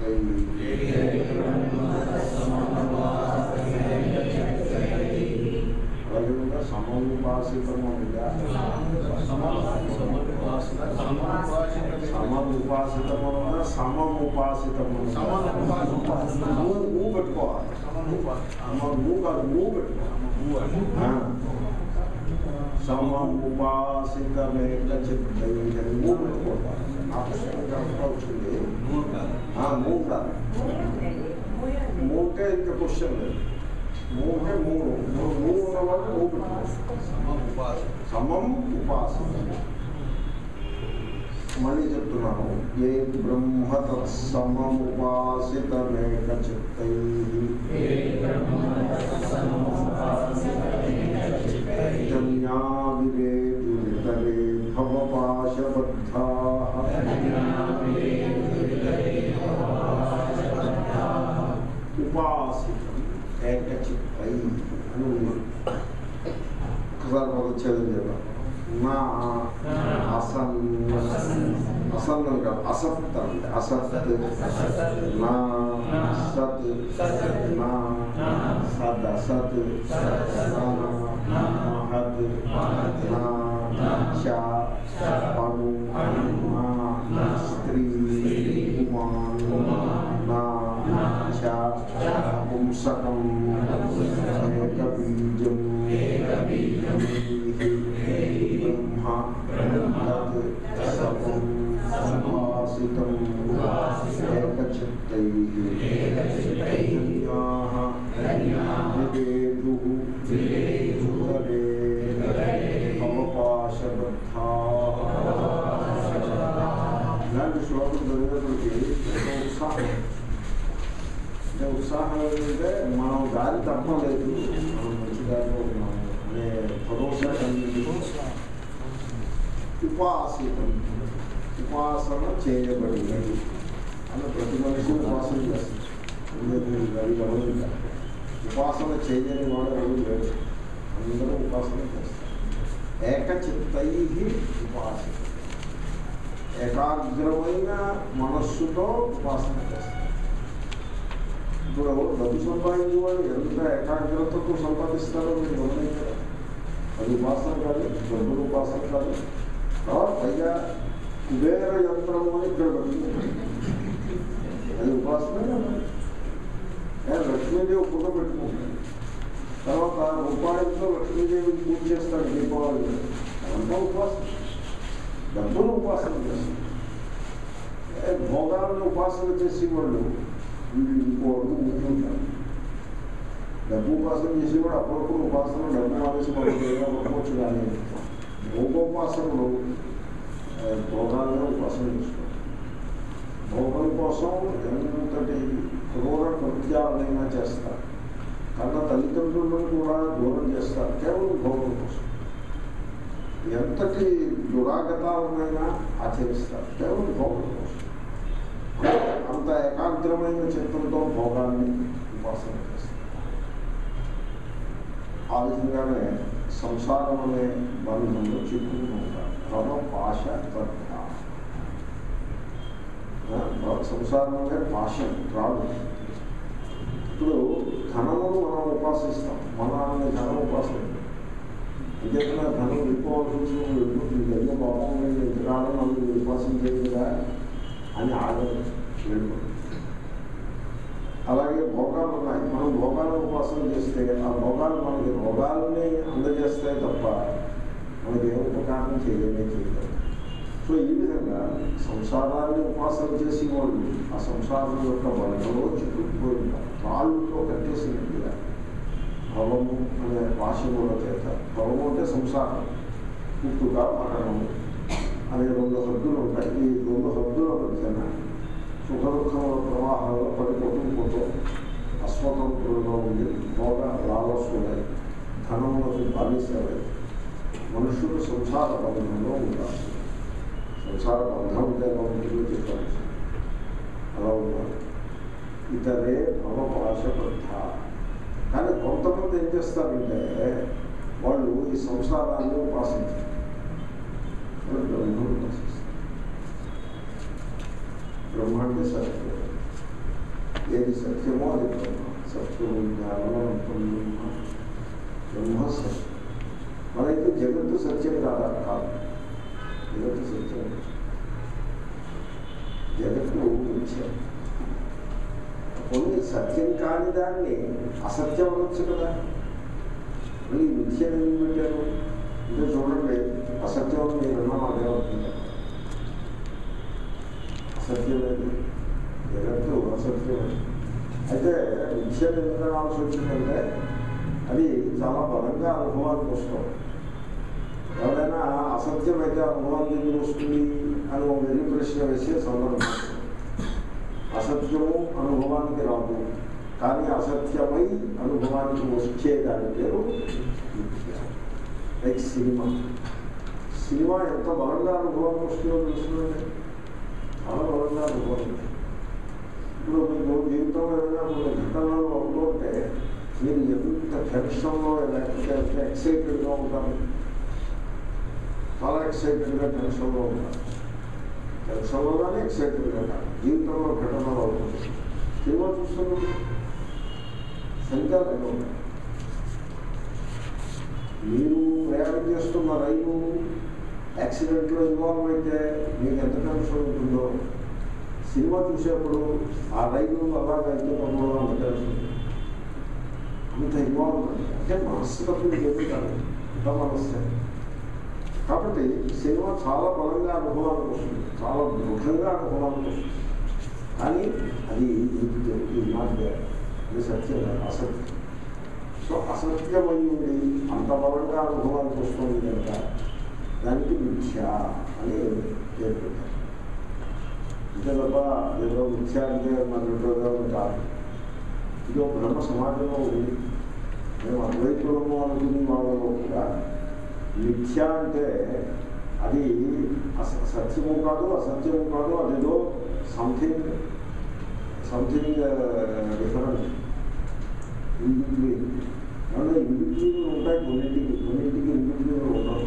బ్రహ్మ తత్సముపా ఏ బ్రహ్మ తత్సమనుపాసితమేక చిత్తై అలాగే సమనుపాసితముగా సమనుపాసితముగా సమముపాసితముగా నువ్వు నువ్వు పెట్టుకోవాలి సమ నువ్వు కాదు నువ్వు పెట్టుకోవాలి ఆ. సముపాసితమేక చిత్తై అని నువ్వు పెట్టుకోవాలి ఆ పుస్తకం కరెక్ట్గా వచ్చింది ఆ, నువ్వు కాదు మూటే ఇంకా క్వశ్చన్ లేదు మూటే మూడు మూడు మూడు ఉన్నవాళ్ళు నువ్వు పెట్టుకోవాలి సమం ఉపాసన మళ్ళీ చెప్తున్నాను ఏ బ్రహ్మ తత్సముపాసితమేక చిత్తై జన్యావివేదురితరే باسطا أي نون كذا مع أصن أصن أصفت أصفت ما صد ما صد صد ما ما حد ما شاء أنو ما sa ఉత్సాహం ఏంటంటే మనం దారి తప్పలేదు మనం మంచి దారిలో ఉన్నాము అనే భరోసా కలిగి ఉపాసితం ఉపాసన చేయబడినది అన్న ప్రతి మనిషి ఉపాసన చేస్తుంది అది గమనించాలి ఉపాసన చేయని వాడు ఎవరు లేడు అందరూ ఉపాసన చేస్తారు ఏకచిత్తై ఉపాసన ఏకాగ్రమైన మనస్సుతో ఉపాసన చేస్తారు ఇప్పుడు డబ్బు సంపాదించే వాళ్ళు ఎంత ఏకాగ్రతతో సంపాదిస్తారో మీరు గమనించారు అది ఉపాసన కాదు డబ్బులు ఉపాసన కాదు తర్వాత పైగా కుబేర యంత్రము అని ఇక్కడ పెట్టుకుంటారు అది ఉపాసన కాదు ఏ, లక్ష్మీదేవి పుట్ట పెట్టుకుంటాడు తర్వాత రూపాయలతో లక్ష్మీదేవి పూజ చేస్తాడు దీపావళి అదంతా ఉపాసన డబ్బులు ఉపాసన చేస్తారు ఏ, భోగాలను ఉపాసన చేసేవాళ్ళు వీళ్ళు ఇంకోడు ఉంటుంటారు డబ్బు ఉపాసన చేసేవాడు అప్పుడప్పుడు ఉపాసన డబ్బు ఆవేశం పడుకోవచ్చు కానీ భోగోపాసనలు ఆ, ఉపాసన చేసుకోవాలి భోగం కోసం ఎంతటి క్రూర కృత్యాలైనా చేస్తారు కన్న తల్లిదండ్రులను కూడా దూరం చేస్తారు కేవలం భోగం కోసం ఎంతటి దురాగతాలనైనా ఆచరిస్తారు. కేవలం భోగం కోసం. ఏకాగ్రమైన చిత్తంతో భోగాన్ని ఉపాసన చేస్తారు. ఆ విధంగానే సంసారం అనే బంధంలో చిక్కుకుని ఉంటారు భవ పాశ బద్ధ సంసారం అంటే పాశం రాదు ఇప్పుడు ధనమును మనం ఉపాసిస్తాం. మన అనే ధనం ఉపాసన అంతేకాకుండా ధనం వెళ్ళిపోవాల్సి వచ్చినప్పుడు అయ్యో పాపం నేను ఇంతకాలం నన్ను ఉపాసించేది కదా అని ఆగదు వెళ్ళిపోతుంది అలాగే భోగాలు ఉన్నాయి. మనం భోగాలను ఉపాసన చేస్తే ఆ భోగాలు మనకి రోగాలని అందజేస్తాయి తప్ప మనకి ఏ ఉపకారం చేయలేనే చేయలేదు సో ఈ విధంగా సంసారాన్ని ఉపాసన చేసి వాళ్ళు ఆ సంసారం యొక్క వలనలో చిక్కుకుపోయి ఉంటారు రాళ్ళతో కట్టేసినట్టుగా భవము అనే వాషముల చేత భవము అంటే సంసారం పుట్టుక మరణము అనే రెండు హద్దులు ఉంటాయి. ఈ రెండు హద్దుల మధ్యన సుఖ దుఃఖముల ప్రవాహంలో పడిపోతూ పోతూ అస్వతంత్రులుగా ఉండి భోగ లాలసులై ధనములకు బాధిస్తాయి మనుషులు సంసార బంధంలో ఉంటారు సంసార బంధం ఉంటే ఎలా ఉంటుందో చెప్పారు అలా ఉన్నారు ఇతరే భవపాశబద్ధ కానీ కొంతమంది ఏం చేస్తారంటే వాళ్ళు ఈ సంసారాన్ని ఉపాసించారు వాళ్ళు బ్రహ్మను ఉపాసిస్తారు బ్రహ్మ అంటే సత్యం ఏది సత్యమో అది బ్రహ్మ సత్యము జ్ఞానం బ్రహ్మ బ్రహ్మ సత్యం మనైతే జగత్తు సత్యం కాదా కాదు జగత్తు సత్యం జగత్తు మిథ్యం కొన్ని సత్యం కాని దాన్ని అసత్యం అనొచ్చు కదా మళ్ళీ మిథ్యం ఎందుకు పెట్టారు అంటే చూడండి అసత్యం అని నేను అన్నా అదే అవుతుంది సత్యమేది జగత్తు అసత్యం అయితే మిథ్యం ఎందుకు అనాల్సి వచ్చిందంటే అది చాలా బలంగా అనుభవానికి వస్తాం ఎవరైనా అసత్యం అయితే అనుభవానికి ఎందుకు వస్తుంది అని ఒక వెర్రి ప్రశ్న వేసే సందర్భం అసత్యము అనుభవానికి రాదు కానీ అసత్యమై అనుభవానికి వచ్చే దాని పేరు లైక్ సినిమా సినిమా ఎంత బలంగా అనుభవానికి వస్తుందో తెలుస్తుందండి చాలా బలంగా అనుభవం ఇప్పుడు మీకు జీవితంలో ఏదైనా కొన్ని ఘటనలు మీరు ఎంత టెన్షన్లో లేకపోతే ఎంత ఎక్సైటెడ్గా ఉంటారు. చాలా ఎక్సైటెడ్గా టెన్షన్లో ఉంటారు టెన్షన్లో కానీ ఎక్సైటెడ్గా కాదు జీవితంలో ఘటనలో ఉంటుంది సినిమా చూస్తున్నప్పుడు సంఖ్యలు ఉంటాయి మీరు ప్రయాణం చేస్తున్న రైలు యాక్సిడెంట్లో ఇన్వాల్వ్ అయితే మీకు ఎంత టెన్షన్ ఉంటుందో? సినిమా చూసేప్పుడు ఆ రైలు అలాగైతే పనులు అంత టెన్షన్ అంత ఇన్వాల్వ్ అంటే మనస్సు తప్పి చెబుతారు అంత మనస్సే. కాబట్టి సినిమా చాలా బలంగా అనుభవానికి వస్తుంది. చాలా దృఢంగా అనుభవానికి వస్తుంది. కానీ అది ఇది నాట్ ఇది సత్యం అసత్యం. సో అసత్యమై ఉండి అంత బలంగా అనుభవానికి వస్తుంది కనుక దానికి మిథ్య అని పేరు పెట్టారు అంతే తప్ప ఏదో మిథ్య అంటే మన కాదు ఇది ఒక బ్రహ్మ సమాజంలో ఉంది మేము అద్వైతులము అనుకునే వాళ్ళలో కూడా మిథ్య అంటే అది అస- సత్యము కాదు అసత్యము కాదు అదేదో సంథింగ్ సంథింగ్ డిఫరెంట్ ఇండివిజువల్ ఏమన్నా ఇండివిజువల్ ఉంటాయి కొన్నింటికి కొన్నింటికి ఇండివిజువల్ ఉండవు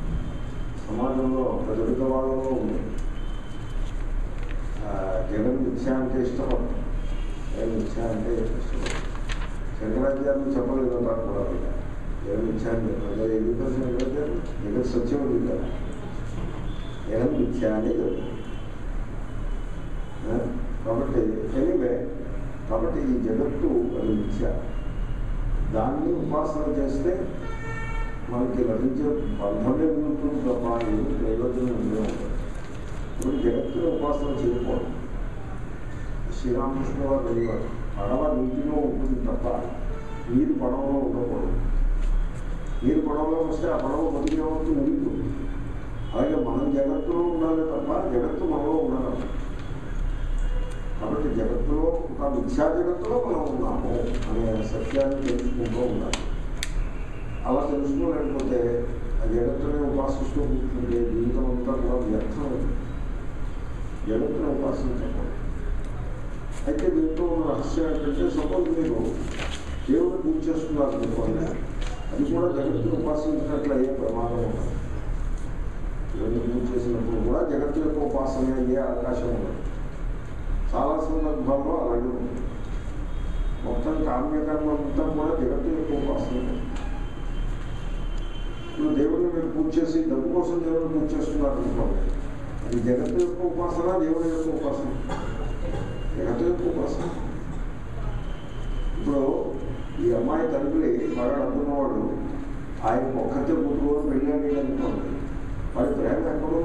సమాజంలో ప్రజల వాళ్ళలో ఉంది జగన్ మిథ్య అంటే ఇష్టపడతాం జగన్ మిథ్య అంటే ఇష్టపడతాం శంకరాచార్యం చెప్పలేదు అంటారు కూడా ఇక. జగన్ మిథ్య అని చెప్పారు ఎందుకు శంకరాచార్యులు జగన్ సత్యం అని చెప్పారు. జగన్ మిథ్య అని చెప్పారు. కాబట్టి ఎనీవే కాబట్టి ఈ జగత్తు అది మిథ్య దాన్ని ఉపాసన చేస్తే మనకి లభించే బంధమే ఉంటుంది తప్ప ఏమి ప్రయోజనం ఉండే ఇప్పుడు జగత్తుని ఉపాసన చేయకూడదు. శ్రీరామకృష్ణ వారు అడిగారు పడవ నీటిలో ఉంటుంది తప్ప నీరు పడవలో ఉండకూడదు. నీరు పడవలో వస్తే ఆ పడవ బతికేమవుతుంది మునిగిపోతుంది. అలాగే మనం జగత్తులో ఉండాలి తప్ప జగత్తు మనలో ఉండాలి కాబట్టి జగత్తులో ఒక మిథ్యా జగత్తులో మనం ఉన్నాము అనే సత్యాన్ని తెలుసుకుంటూ ఉండాలి. అలా తెలుసుకోలేకపోతే ఆ జగత్తునే ఉపాసిస్తూ కూర్చుంటే జీవితం అంతా కూడా వ్యర్థం జగత్తును ఉపాసించకూడదు అయితే దీంట్లో ఉన్న రహస్యం ఏంటంటే సపోజ్ మీరు దేవుని పూజ చేస్తున్నారు అనుకోండి అది కూడా జగత్తును ఉపాసించినట్లు అయ్యే ప్రమాదం ఉండదు దేవుని పూజ చేసినప్పుడు కూడా జగత్తు యొక్క ఉపాసన అయ్యే అవకాశం ఉండదు. చాలా సందర్భాల్లో అలాగే ఉంది మొత్తం కామ్యకర్మ అంతా కూడా జగత్తు యొక్క ఉపాసన. ఇప్పుడు దేవుడిని మీరు పూజ చేసి డబ్బు కోసం దేవుడిని పూజ చేస్తున్నారు అనుకోండి అది జగత్తు యొక్క ఉపాసన దేవుడి యొక్క ఉపాసన జగత్తు యొక్క ఉపాసన ఇప్పుడు ఈ అమ్మాయి తల్లి బాగా అనుకున్నవాడు ఆయన ఒక్కతే పుట్టుకొని పెళ్ళాడు అనుకోండి వాడి ప్రేమ ఎక్కడో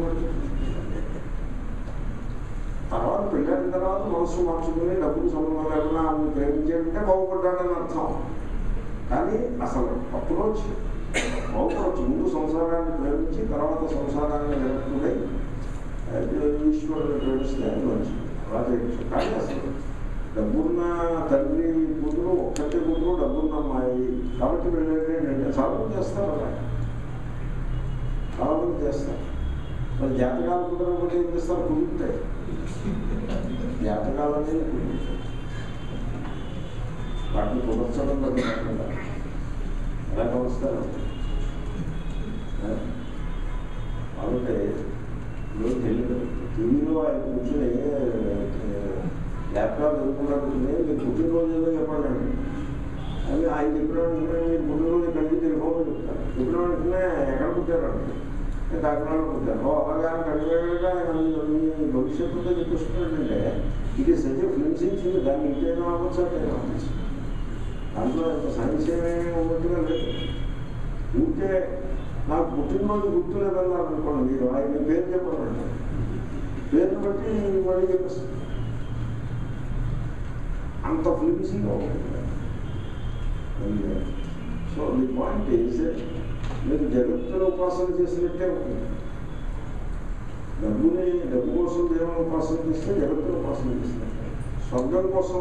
తర్వాత పెళ్ళైన తర్వాత మనసు మార్చుకుని డబ్బులు సంబంధం లేకుండా ఆమె ప్రేమించాడంటే బాగుపడ్డాడని అర్థం కానీ అసలు అప్రోచ్ బాగుపడవచ్చు ముందు సంసారాన్ని ప్రేమించి తర్వాత సంసారాన్ని జరుపుకునే ఈశ్వరుని ప్రేమిస్తే అది మంచిది అలా చేయొచ్చు కానీ అసలు డబ్బున్న తండ్రి కూతురు ఒక్కటే కూతురు డబ్బున్న అమ్మాయి కాబట్టి వెళ్ళండి అంటే చాలా మంది చేస్తారు అలా చాలా మంది చేస్తారు. మరి జాతకాలు కుదరకపోతే ఏం చేస్తారు? కుదురుతాయి. జాతకాలు అనేది కుదురుతాయి. వాటిని కుదర్చడం అది కాకుండా ఎలా కలుస్తారు కాబట్టి ఇప్పుడు తెలియదు. టీవీలో ఆయన కూర్చొని ల్యాప్టాప్ ఎదుర్కొన్నా మీరు పుట్టినరోజు ఏదో చెప్పండి అండి. అది ఆయన చెప్పిన మీరు పుట్టినరోజు కలిగి టెలిఫోన్ చెప్తారు. చెప్పిన వెంటనే ఎక్కడ పుట్టారండి నేను కాకినాడలో పుట్టాను ఓ అలాగా కడివేగా మీ భవిష్యత్తుతో చెప్పిస్తున్నాడంటే ఇది సజ్జ ఫిల్మ్స్ ఇచ్చింది దాన్ని ఇంకేదో అవ్వచ్చు అంటే అవ్వచ్చు దాంట్లో ఇంత సైన్స్ ఉన్నట్టుగా లేదు. ఉంటే నాకు పుట్టినరోజు గుర్తు లేదన్నారు అనుకోండి మీరు. ఆయన పేరు చెప్పండి పేరును బట్టి మళ్ళీ చెప్పేస్తాను అంత ఫ్లిమ్సీగా ఉంటుంది సో ది పాయింట్ ఈజ్ మీరు జగత్తులో ఉపాసన చేసినట్టే ఉంటుంది. డబ్బుని డబ్బు కోసం దేవుని ఉపాసన చేస్తే జగత్తులో ఉపాసన చేసినట్టే స్వర్గం కోసం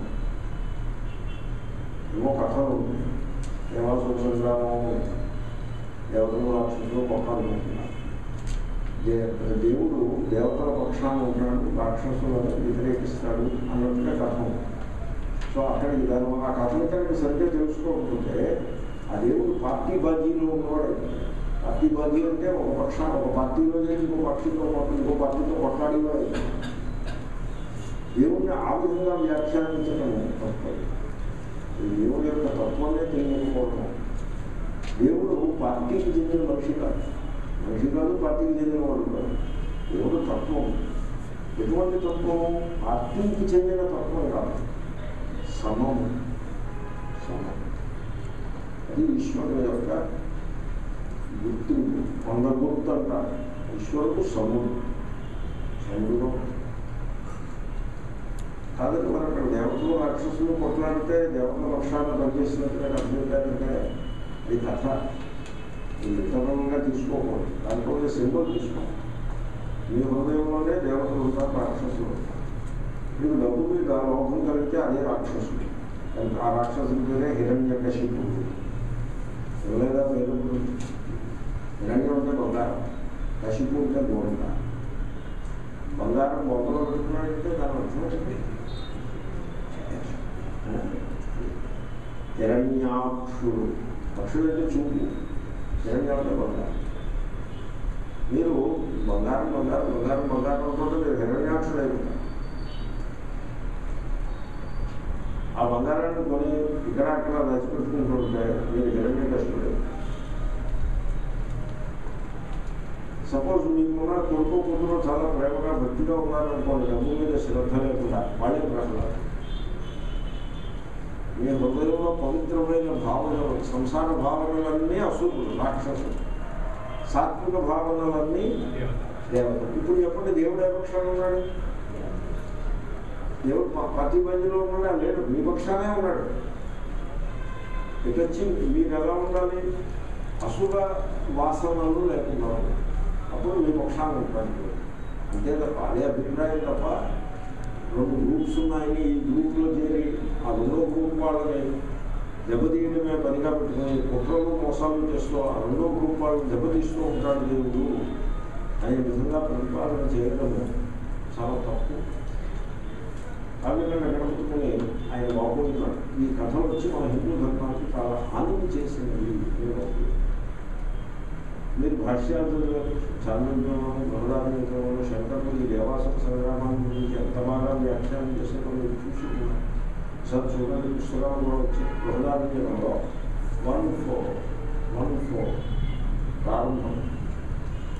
సమం ఏమో కథలు దేవాసుల సంగ్రామం దేవతలు రాక్షసులు కొట్టాలనుకుంటున్నారు దేవుడు దేవతల పక్షాన ఉంటాడు రాక్షసులను వ్యతిరేకిస్తాడు అన్నట్టుగా కథ ఉంది. సో అక్కడికి దాని ఆ కథను కనుక సరిగ్గా తెలుసుకోకపోతే ఆ దేవుడు పార్టీ బాజీలో ఉన్నవాడు పార్టీ బాజీ అంటే ఒక పక్షాన ఒక పార్టీలో చేసి ఇంకో పక్షితో కొట్ట- ఇంకో పార్టీతో కొట్లాడేవాడు దేవుడిని ఆ విధంగా వ్యాఖ్యానించడం తప్పదు ఈ దేవుడి యొక్క తత్వమే తెలియకపోవడం. దేవుడు పార్టీకి చెందిన మనిషి కాదు. మనిషి కాదు పార్టీకి చెందిన వాడు కాదు. దేవుడు తత్వం. ఎటువంటి తత్వం? పార్టీకి చెందిన తత్వం కాదు. సమం. సమం. అది ఈశ్వరుడు యొక్క గుర్తింపు. కొండ గుర్తు అంటారు ఈశ్వరుడు సముడు సముడు కాబట్టి మరి అక్కడ దేవతలు రాక్షసులు కొట్లాడితే దేవతల పక్షాన్ని పనిచేసినట్టుగా అర్థమైందంటే అది కథ ఇది ఇతరంగా తీసుకోకూడదు దాంట్లో ఉండే సింబల్ తీసుకోండి మీ హృదయంలోనే దేవతలు ఉంటారు రాక్షసులు ఉంటారు మీకు డబ్బు మీద లోపం కలిగితే అదే రాక్షసుడు కనుక ఆ రాక్షసుడి పేరే హిరణ్య కశిపుడు ఎవరైనా పేరు హిరణ్యం అంటే బంగారం కశిపు అంటే గోడ బంగారం మొదలు పెట్టుకున్నాడంటే దాని అర్థం ఏంటి? హిరణ్యాక్షుడు పక్షుడు అంటే చూపు హిరణ్యం అంటే బంగారం మీరు బంగారం బంగారం బంగారం బంగారం అనుకుంటే మీరు హిరణ్యాక్షుడు అయిపోతారు ఆ బంగారాన్ని కొని ఇక్కడ అక్కడ దాచిపెట్టుకుంటుంటే మీరు హిరణ్య కష్టపడే సపోజ్ మీకున్న కొడుకు కూతురు చాలా ప్రేమగా భక్తిగా ఉన్నారనుకోండి డబ్బు మీద శ్రద్ధ లేకుండా వాళ్ళే మీ హృదయంలో పవిత్రమైన భావనలు సంసార భావనలన్నీ అసూరులు రాక్షసులు. సాత్విక భావనలన్నీ దేవతలు. ఇప్పుడు చెప్పండి దేవుడు ఏ పక్షాన ఉన్నాడు? దేవుడు ప్రతి మధ్యలో ఉన్నాడా? లేడు. మీ పక్షానే ఉన్నాడు. ఇటు వచ్చి మీరు ఎలా ఉండాలి? అశుభ వాసనలు లేకుండా అప్పుడు మీ పక్షాన ఉంటాడు అంతే తప్ప అదే అభిప్రాయం తప్ప రెండు గ్రూప్స్ ఉన్నాయి ఈ గ్రూప్లో చేరి ఆ రెండో గ్రూప్ వాళ్ళని దెబ్బతీయడమే పనిగా పెట్టుకుని కుట్రలు మోసాలు చేస్తూ ఆ రెండో గ్రూప్ వాళ్ళని దెబ్బతీస్తూ ఉంటాడు దేవుడు అనే విధంగా ప్రతిపాదన చేయడము చాలా తప్పు కాబట్టి గణపతిని ఆయన బాగుంటున్నాడు ఈ కథలు వచ్చి మన హిందూ ధర్మానికి చాలా హాని చేసినది మీరు భాష్యాలు చదివారు చాంద్రోగ్యమం బృహదారణ్యకము శంకరులు ఈ దేవాసన సంగ్రామాన్ని గురించి ఎంత బాగా వ్యాఖ్యానం చేశారో మీరు చూసుకున్నారు సార్ చూడండి పుస్తకాలు కూడా వచ్చి బృహదారణ్యకంలో వన్ ఫోర్ వన్ ఫోర్ ప్రారంభం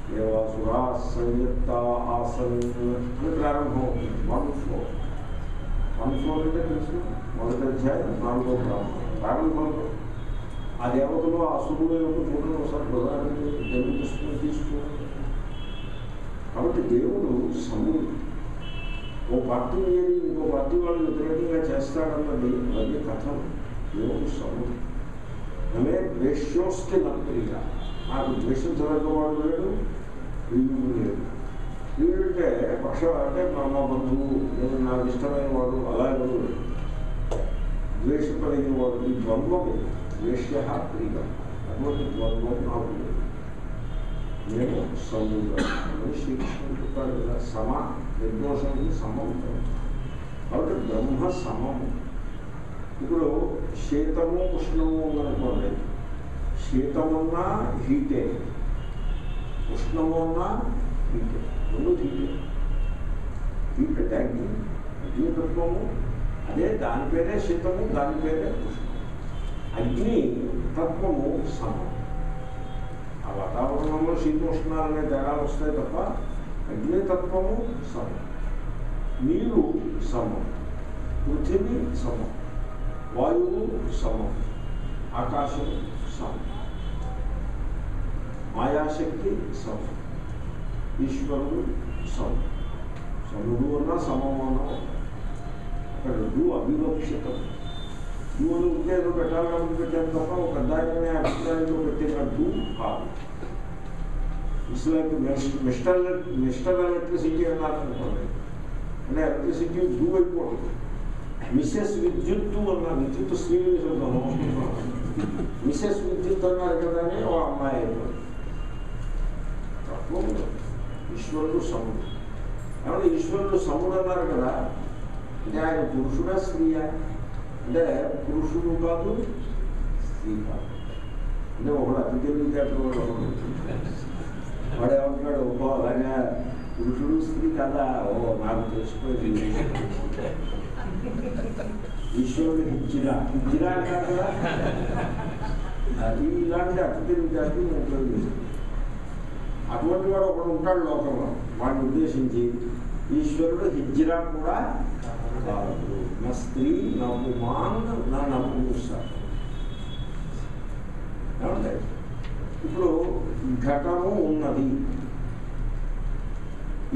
దేవాసురా సంయుక్త ఆసన్ అని ప్రారంభం అవుతుంది వన్ ఫోర్ వన్ ఫోర్ అంటే తెలుసు మొదటి అధ్యాయం నాలుగో ప్రారంభం ప్రారంభంలో ఆ దేవతలు ఆ సురుడు యొక్క చూడడం ఒకసారి ప్రధానంగా దేవుని దృష్టిలో తీసుకున్నాడు కాబట్టి దేవుడు సమూహం ఓ పార్టీ ఏది? ఇంకో పార్టీ వాళ్ళు వ్యతిరేకంగా చేస్తాడన్నది అది కథం. దేవుడు సమూహం ఆమె ద్వేషోస్కి నప్రియ నాకు ద్వేషించదగ్గ వాడు లేడు వీళ్ళు లేడు వీళ్ళంటే పక్ష అంటే మా మా బంధువు నేను నాకు ఇష్టమైన వాడు అలాగే లేడు ద్వేషపడిన వాడు ఈ ద్వంద్వము ద్వేష్య ప్రియ అటువంటి ద్వంద్వం నాకు లేదు నేను సముద్రం అని శ్రీకృష్ణుడు చెప్పాడు కదా సమ నిర్దోషం సమం కాబట్టి బ్రహ్మ సమము ఇప్పుడు శీతము ఉష్ణము ఉందనుకోండి శీతమున్నా హీటే ఉష్ణము ఉన్నా హీటే రెండు హీటే హీట్ అంటే అగ్ని అగ్నితత్వము అదే దాని పేరే శీతము దాని పేరే ఉష్ణం అగ్ని తత్వము సమం. ఆ వాతావరణంలో శీతోష్ణాలనే తేడాలు వస్తాయి తప్ప అగ్నితత్వము సమం. నీరు సమం. పృథివీ సమం. వాయువు సమం. ఆకాశం సమం. మాయాశక్తి సమం. ఈశ్వరుడు సమం. సముడు అన్నా సమం అన్న అక్కడ అవివక్షితం నువ్వు ఉంటే ఏదో పెట్టాలని పెట్టాను తప్ప ఒక అధ్యాయమే అభిప్రాయంలో పెట్టిన డు కాదు it's like mister mister electricity అన్నారనుకోండి అంటే ఎలక్ట్రిసిటీ డూ అయిపోతుంది మిస్సెస్ విద్యుత్తు అన్న విద్యుత్ స్త్రీని చూద్దాము మిస్సెస్ విద్యుత్ అన్నారు కదా అని ఓ అమ్మాయి అయిపోయింది తత్వం ఈశ్వరుడు సముడు ఏమంటే ఈశ్వరుడు సముడు అన్నారు కదా అంటే ఆయన పురుషుడా స్త్రీయా అంటే పురుషుడు కాదు స్త్రీ కాదు అంటే ఒకడు అతి తెలివితేటలు వాడు వాడు ఏమంటున్నాడు ఓ అలాగా పురుషుడు స్త్రీ కదా ఓ నాకు తెలిసిపోయింది ఈశ్వరుడు హిజ్జిరా హిజ్జిరా అంటారు కదా అది ఇలాంటి అతి తెలివితేటలు ఉపయోగిస్తుంది అటువంటి వాడు ఒకడు ఉంటాడు లోకంలో వాడిని ఉద్దేశించి ఈశ్వరుడు హిజ్జిరా కూడా కాదు. నా స్త్రీ నా పుమాన్ నా నపుంస ఏమంటే ఇప్పుడు ఘటము ఉన్నది.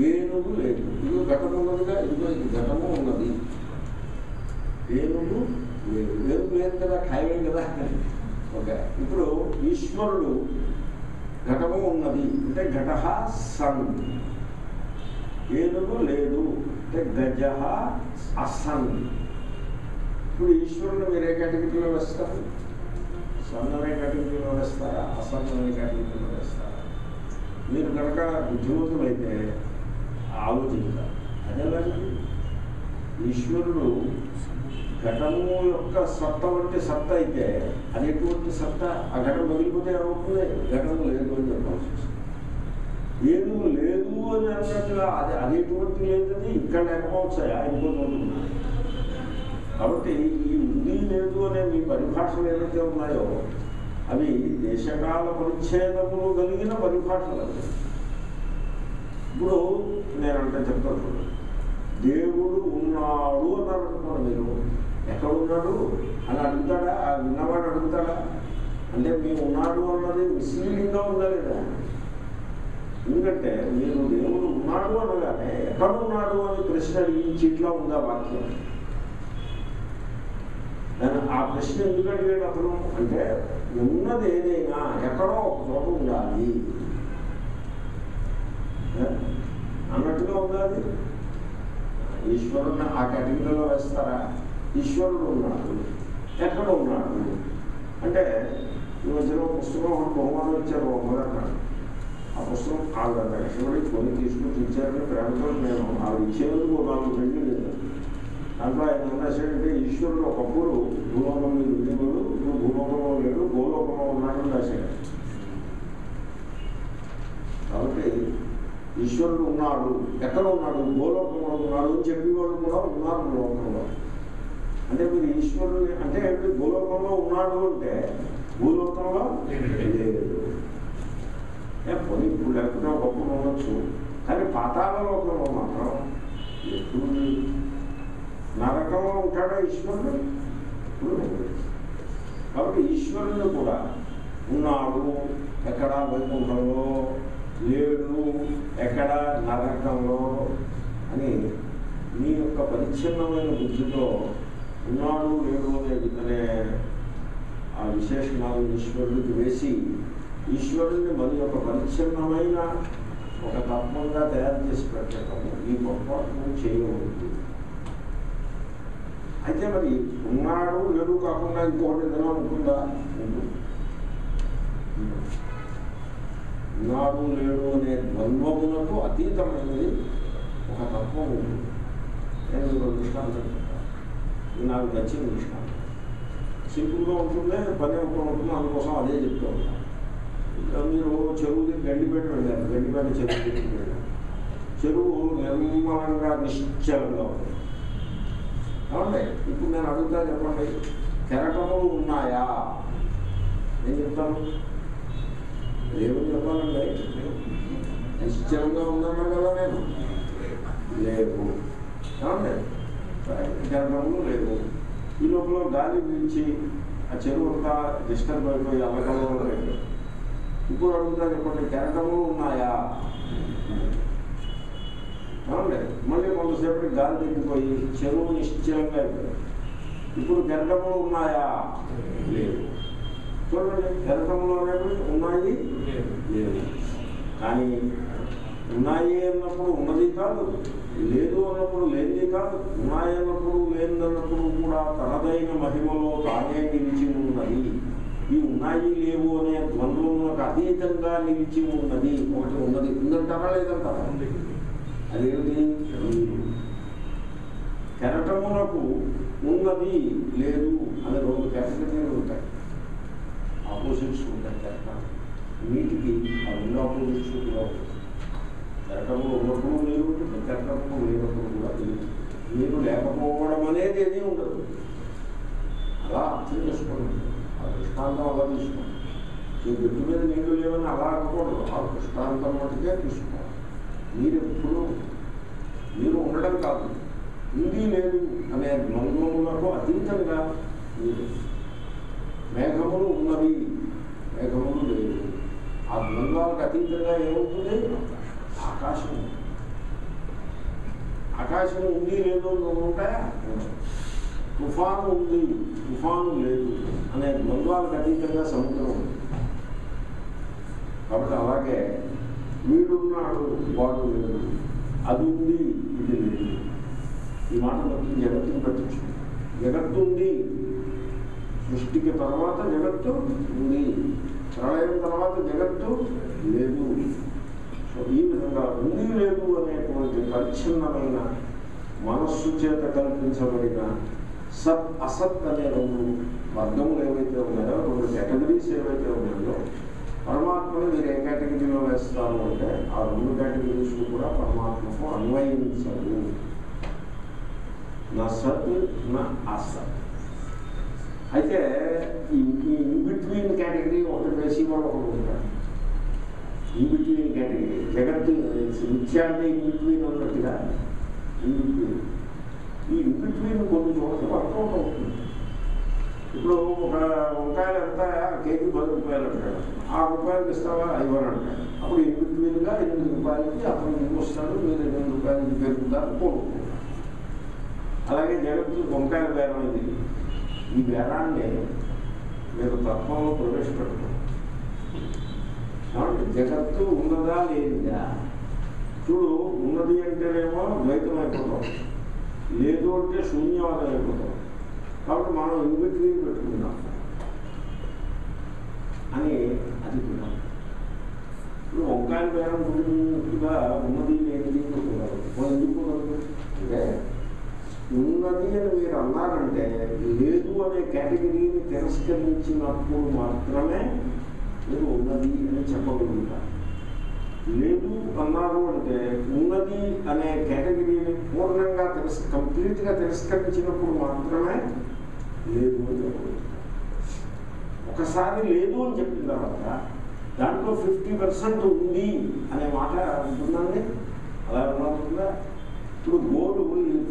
ఏనుగు లేదు. ఇదిగో ఘటము ఉన్నదిగా ఇదిగో ఇది ఘటము ఉన్నది. ఏనుగు లేదు. ఏనుగు లేదు కదా ఖాయమే కదా. ఓకే. ఇప్పుడు ఈశ్వరుడు ఘటము ఉన్నది. అంటే ఘట సన్. ఏనుగు లేదు. అంటే గజ అసన్. ఇప్పుడు ఈశ్వరుని వేరే కేటగిరీలో వేస్తారు. సన్ అనే కేటగిరీలో వేస్తారా? అసన్ అనే కేటగిరీలో వేస్తారా? మీరు కనుక బుద్ధిమంతులైతే ఆలోచించాలి అదేలాంటి ఈశ్వరుడు ఘటము యొక్క సత్త వంటి సత్త అయితే అది ఎటువంటి సత్త ఆ ఘటన మగిలిపోతే ఏమవుతుంది? ఘటన లేదు అని చెప్పాల్సి వస్తుంది. ఏనుగు లేదు అని అన్నట్టుగా అది అది ఎటువంటి లేదని ఇక్కడ లేకపోవచ్చు ఇంకో కాబట్టి ఈ ఉంది లేదు అనే మీ పరిభాషలు ఏవైతే ఉన్నాయో అవి దేశకాల పరిచ్ఛేదములు కలిగిన పరిభాషలు అవి. ఇప్పుడు నేనంటే చెప్తాను చూడండి దేవుడు ఉన్నాడు అన్నారు అనుకున్నాను మీరు. ఎక్కడ ఉన్నాడు అని అడుగుతాడా? ఆ విన్నవాడు అడుగుతాడా? అంటే మేము ఉన్నాడు అన్నది మిస్లీడింగ్గా ఉందా లేదా? ఎందుకంటే మీరు దేవుడు ఉన్నాడు అనగానే ఎక్కడ ఉన్నాడు అని ప్రశ్న అడిగించి ఇట్లా ఉందా వాక్యం? దాని ఆ ప్రశ్న ఎందుకు అడిగాడు అతను? అంటే ఉన్నది ఏదైనా ఎక్కడో ఒక చోట ఉండాలి. అన్నట్టుగా ఉండాలి అది? ఆ కేటగిరీలో వేస్తారా? ఈశ్వరుడు ఉన్నాడు. ఎక్కడ ఉన్నాడు? అంటే ఈ మధ్యలో పుస్తకం బహుమానం ఇచ్చారు ఒక ఆ పుస్తకం ఆవిడ కష్టపడి కొని తీసుకుని ఇచ్చారని ప్రేమతో నేను ఆవిడ ఇచ్చేందుకు నాకు పెళ్ళి లేదు దాంట్లో ఆయన ఏం రాశాడంటే ఈశ్వరుడు ఒకప్పుడు భూలోకం మీద ఉండేవాడు ఇప్పుడు భూలోకంలో లేడు భూలోకంలో ఉన్నాడని రాశాడు. కాబట్టి ఈశ్వరుడు ఉన్నాడు ఎక్కడ ఉన్నాడు? భూలోకంలో ఉన్నాడు అని చెప్పేవాడు కూడా ఉన్నారు లోకంలో. అంటే మీరు ఈశ్వరుడు అంటే ఏంటి భూలోకంలో ఉన్నాడు అంటే భూలోకంలో లేదు. ఏ పోనీ ఇప్పుడు లేకపోతే ఒకప్పుడు ఉండొచ్చు. కానీ పాతాళలోకంలో మాత్రం ఎప్పుడు నరకంలో ఉంటాడా ఈశ్వరుడు? ఇప్పుడు కాబట్టి ఈశ్వరుడు కూడా ఉన్నాడు ఎక్కడ వైకుంఠంలో లేడు ఎక్కడ నరకంలో అని నీ యొక్క పరిచ్ఛిన్నమైన బుద్ధితో ఉన్నాడు లేడు అనే అనే ఆ విశేషణాలు ఈశ్వరుడికి వేసి ఈశ్వరుడిని మరి యొక్క పరిచ్ఛిన్నమైన ఒక తత్వంగా తయారు చేసి పెట్టడము ఈ పొరపాటు చేయవద్దు అయితే మరి ఉన్నాడు లేడు కాకుండా ఇంకోటి ఏదైనా ఉంటుందా? ఉన్నాడు లేడు అనే ద్వంద్వములకు అతీతమైనది ఒక తత్వం ఉంది. నేను మీకు ఒక దృష్టాంతం ఇది నాకు నచ్చిన దృష్టాంతం. సింపుల్గా ఉంటుంది పని ఒక ఉంటుంది అందుకోసం అదే చెప్తూ ఉంటాను. మీరు చెరువు గండిపేట వెళ్ళారు. గండిపేట చెరువు దగ్గరికి వెళ్ళారు చెరువు నిర్మలంగా నిశ్చలంగా ఉంది. ఏమండి? ఇప్పుడు నేను అడుగుతా చెప్పండి. కెరటములు ఉన్నాయా? నేను చెప్తాను లేవని చెప్పాలండి? నిశ్చలంగా ఉందన్నా కదా నేను. లేవు. ఏమండి? కెరటములు లేవు. ఈ లోపల గాలి పీల్చి ఆ చెరువు అంతా డిస్టర్బ్ అయిపోయి అల్లకల్లో అయిపోయి ఇప్పుడు అడుగుతా చెప్పండి. కెరటములు ఉన్నాయా? మళ్ళీ కొంతసేపటి గాలి తగ్గిపోయి చెరువు నిశ్చలంగా అయిపోయింది. ఇప్పుడు కెరటములు ఉన్నాయా? లేవు చూడండి అనేవి ఉన్నాయి? లేవు కానీ ఉన్నాయి అన్నప్పుడు ఉన్నది కాదు లేదు అన్నప్పుడు లేనిది కాదు ఉన్నాయి అన్నప్పుడు లేనిదన్నప్పుడు కూడా తనదైన మహిమలో తానే నిలిచి ఉన్నది. ఈ ఉన్నాయి లేవు అనే ద్వంద్వములకు అతీతంగా నిలిచి ఉన్నది. ఒకటి ఉన్నది. ఉందంటారా లేదంటారా? అదేమిటి? కెరటమునకు ఉన్నది లేదు అనే రెండు కేటగిరీలు ఉంటాయి. ఆపోజిట్స్ ఉంటాయి కెరటం. నీటికి ఆ రెండు ఆపోజిట్స్ కూడా ఉంటాయి కెరటము ఉన్నప్పుడు ఉంటుంది కెరటము లేనప్పుడు కూడా నీరు నీరు లేకపోవడం అనేది ఏమీ ఉండదు. అలా అర్థం చేసుకోండి. ఆ దృష్టాంతం అలా తీసుకోండి ఈ గట్టు మీద నీళ్ళు లేవని అలా అనుకోండి ఆ దృష్టాంతం మటుకే తీసుకోవాలి మీరు ఎప్పుడు మీరు ఉండడం కాదు ఉంది లేదు అనే ద్వంద్వములకు అతీతంగా మీరు మేఘములు ఉన్నవి మేఘములు లేదు ఆ ద్వంద్వాలకు అతీతంగా ఏమవుతుంది ఆకాశం ఆకాశం ఉంది లేదు ఉంటాయా తుఫాను ఉంది తుఫాను లేదు అనే ద్వంద్వాలకు అతీతంగా సముద్రం ఉంది. కాబట్టి అలాగే వీడున్నాడు వాడు లేదు. అది ఉంది ఇది లేదు. ఈ మాట మొత్తం జగత్తుని పట్టించు జగత్తు ఉంది. సృష్టికి తర్వాత జగత్తు ఉంది. ప్రళయం తర్వాత జగత్తు లేదు. సో ఈ విధంగా ఉంది లేదు అనేటువంటి పరిచ్ఛిన్నమైన మనస్సు చేత కల్పించబడిన సత్ అసత్ అనే రెండు వర్గములు ఏవైతే ఉన్నాయో రెండు కేటగిరీస్ ఏవైతే ఉన్నాయో పరమాత్మని మీరు ఏ కేటగిరీలో వేస్తారు అంటే ఆ రెండు కేటగిరీస్ కూడా పరమాత్మకు అన్వయించదు నా సత్ నా అసత్ అయితే ఈ ఇన్ బిట్వీన్ కేటగిరీ ఒకటి వేసి కూడా ఒకటి ఉంటాడు ఇన్ బిట్వీన్ కేటగిరీ జగత్తు నిత్యాన్ని ఇన్ బిట్వీన్ ఉన్నట్టుగా ఇన్ బిట్వీన్ ఈ ఇన్ కొన్ని చోట్ల వర్కౌట్ అవుతుంది. ఇప్పుడు ఒక వంకాయలు ఎంత కేజీ పది రూపాయలు అంటాడు. ఆ రూపాయలకి ఇస్తావా? ఇవ్వను అంటాడు. అప్పుడు ఇన్బిట్వీన్గా ఎనిమిది రూపాయలకి అతను ముందు వస్తాడు మీరు ఎనిమిది రూపాయలకి పెరుగుతారు కొనుక్కుంటారు అలాగే జగత్తు వంకాయల బేరం ఇది. ఈ బేరాన్ని మీరు తత్వంలో ప్రవేశపెడతారు జగత్తు ఉన్నదా లేనిదా చూడు ఉన్నది అంటేనేమో ద్వైతం అయిపోతాం. లేదు అంటే శూన్యవాదం అయిపోతాం. కాబట్టి మనం ఇన్విట్రీ పెట్టుకుందాం. అని అది కూడా. ఇప్పుడు వంకాయ బేరం గురించిగా ఉన్నది లేనిది అనుకున్నారు ఎందుకు కుదరదు? అంటే ఉన్నది అని మీరు అన్నారంటే లేదు అనే కేటగిరీని తిరస్కరించినప్పుడు మాత్రమే మీరు ఉన్నది అని చెప్పగలుగుతారు. లేదు అన్నారు అంటే ఉన్నది అనే కేటగిరీని పూర్ణంగా తిరస్ కంప్లీట్గా తిరస్కరించినప్పుడు మాత్రమే లేదు అని ఒకసారి లేదు అని చెప్పిన తర్వాత దాంట్లో ఫిఫ్టీ పర్సెంట్ ఉంది అనే మాట ఉంటుందండి. అలా ఉంటుందా? ఇప్పుడు గోల్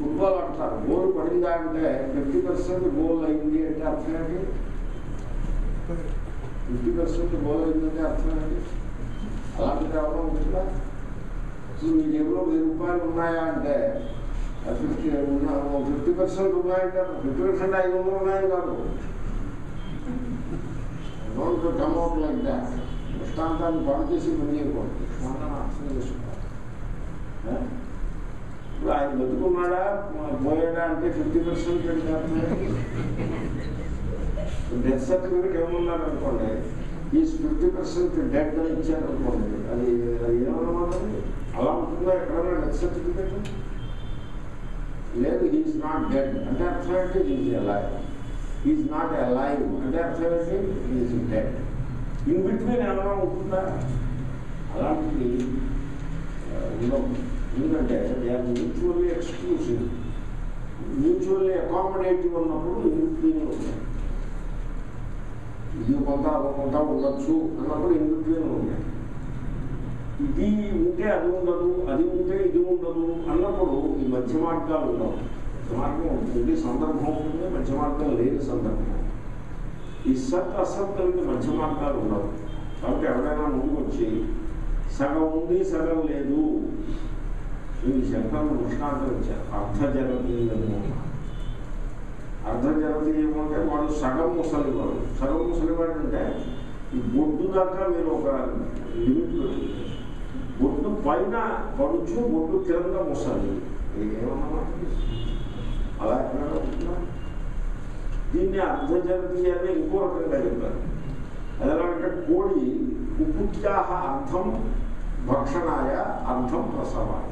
ఫుట్బాల్ ఆడతారు. గోల్ పడిందా అంటే ఫిఫ్టీ పర్సెంట్ గోల్ అయింది అంటే అర్థం ఏంటి? ఫిఫ్టీ పర్సెంట్ గోల్ అయిందంటే అర్థం ఏంటి? అలాంటిది ఏమైనా ఉంటుందా ఇప్పుడు మీ జేబులో వెయ్యి రూపాయలు ఉన్నాయా అంటే ఫిఫ్టీ ఉన్న ఫిఫ్టీ పర్సెంట్ ఉన్నాయంటే ఫిఫ్టీ పర్సెంట్ ఐదు వందలు ఉన్నాయని కాదు don't come out like that దృష్టాంతాన్ని పాడు చేసి పని చేయకూడదు దృష్టాంతాన్ని అర్థం చేసుకోవాలి ఏ? ఇప్పుడు ఆయన బతుకున్నాడా పోయాడా అంటే ఫిఫ్టీ పర్సెంట్ డెత్ సర్టిఫికేట్ ఏమన్నారు అనుకోండి ఈ ఫిఫ్టీ పర్సెంట్ డెడ్ అని ఇచ్చారు అది అది ఏమన్నమాట అలా ఉంటుందా ఎక్కడైనా డెత్ సర్టిఫికేట్? లేదు ఈజ్ నాట్ డెడ్ అంటే అర్థం ఏంటి? Is alive is not alive అంటే అర్థం ఏంటి? ఈజ్ డెడ్ ఇన్ బిట్వీన్ ఏమైనా ఉంటుందా? అలాంటిది ఉండవు ఎందుకంటే they are mutually exclusive mutually accommodative ఉన్నప్పుడు ఇన్ బిట్వీన్ ఉంటుంది ఇది కొంత అది కొంత ఉండొచ్చు అన్నప్పుడు ఇన్ ఉంది ఇది ఉంటే అది ఉండదు అది ఉంటే ఇది ఉండదు అన్నప్పుడు ఈ మధ్య మార్గాలు ఉండవు. మధ్య మార్గం ఉంటుంది సందర్భం ఉంటుంది మధ్య మార్గం లేని సందర్భం. ఈ సత్ అసత్తులకి మధ్య మార్గాలు ఉండవు. కాబట్టి ఎవరైనా ముందుకు వచ్చి సగం ఉంది సగం లేదు ఈ శంకరులు దృష్టాంతం ఇచ్చారు. అర్ధజరతీయము అర్ధజరతీయం అంటే వాడు సగం ముసలివాడు. సగం ముసలివాడు అంటే ఈ బొడ్డు దాకా మీరు ఒక లిమిట్ బొడ్డు పైన పడుచు బొడ్డు కింద ముసలి. ఏమన్నమాట అలా ఎక్కడైనా ఉంటుందా? దీన్ని అర్ధజరతీయాన్ని ఇంకో రకంగా చెప్పారు అదేలాంటే కోడి కుపుత్యాహ అర్థం భక్షణాయ అర్థం ప్రసవాయ.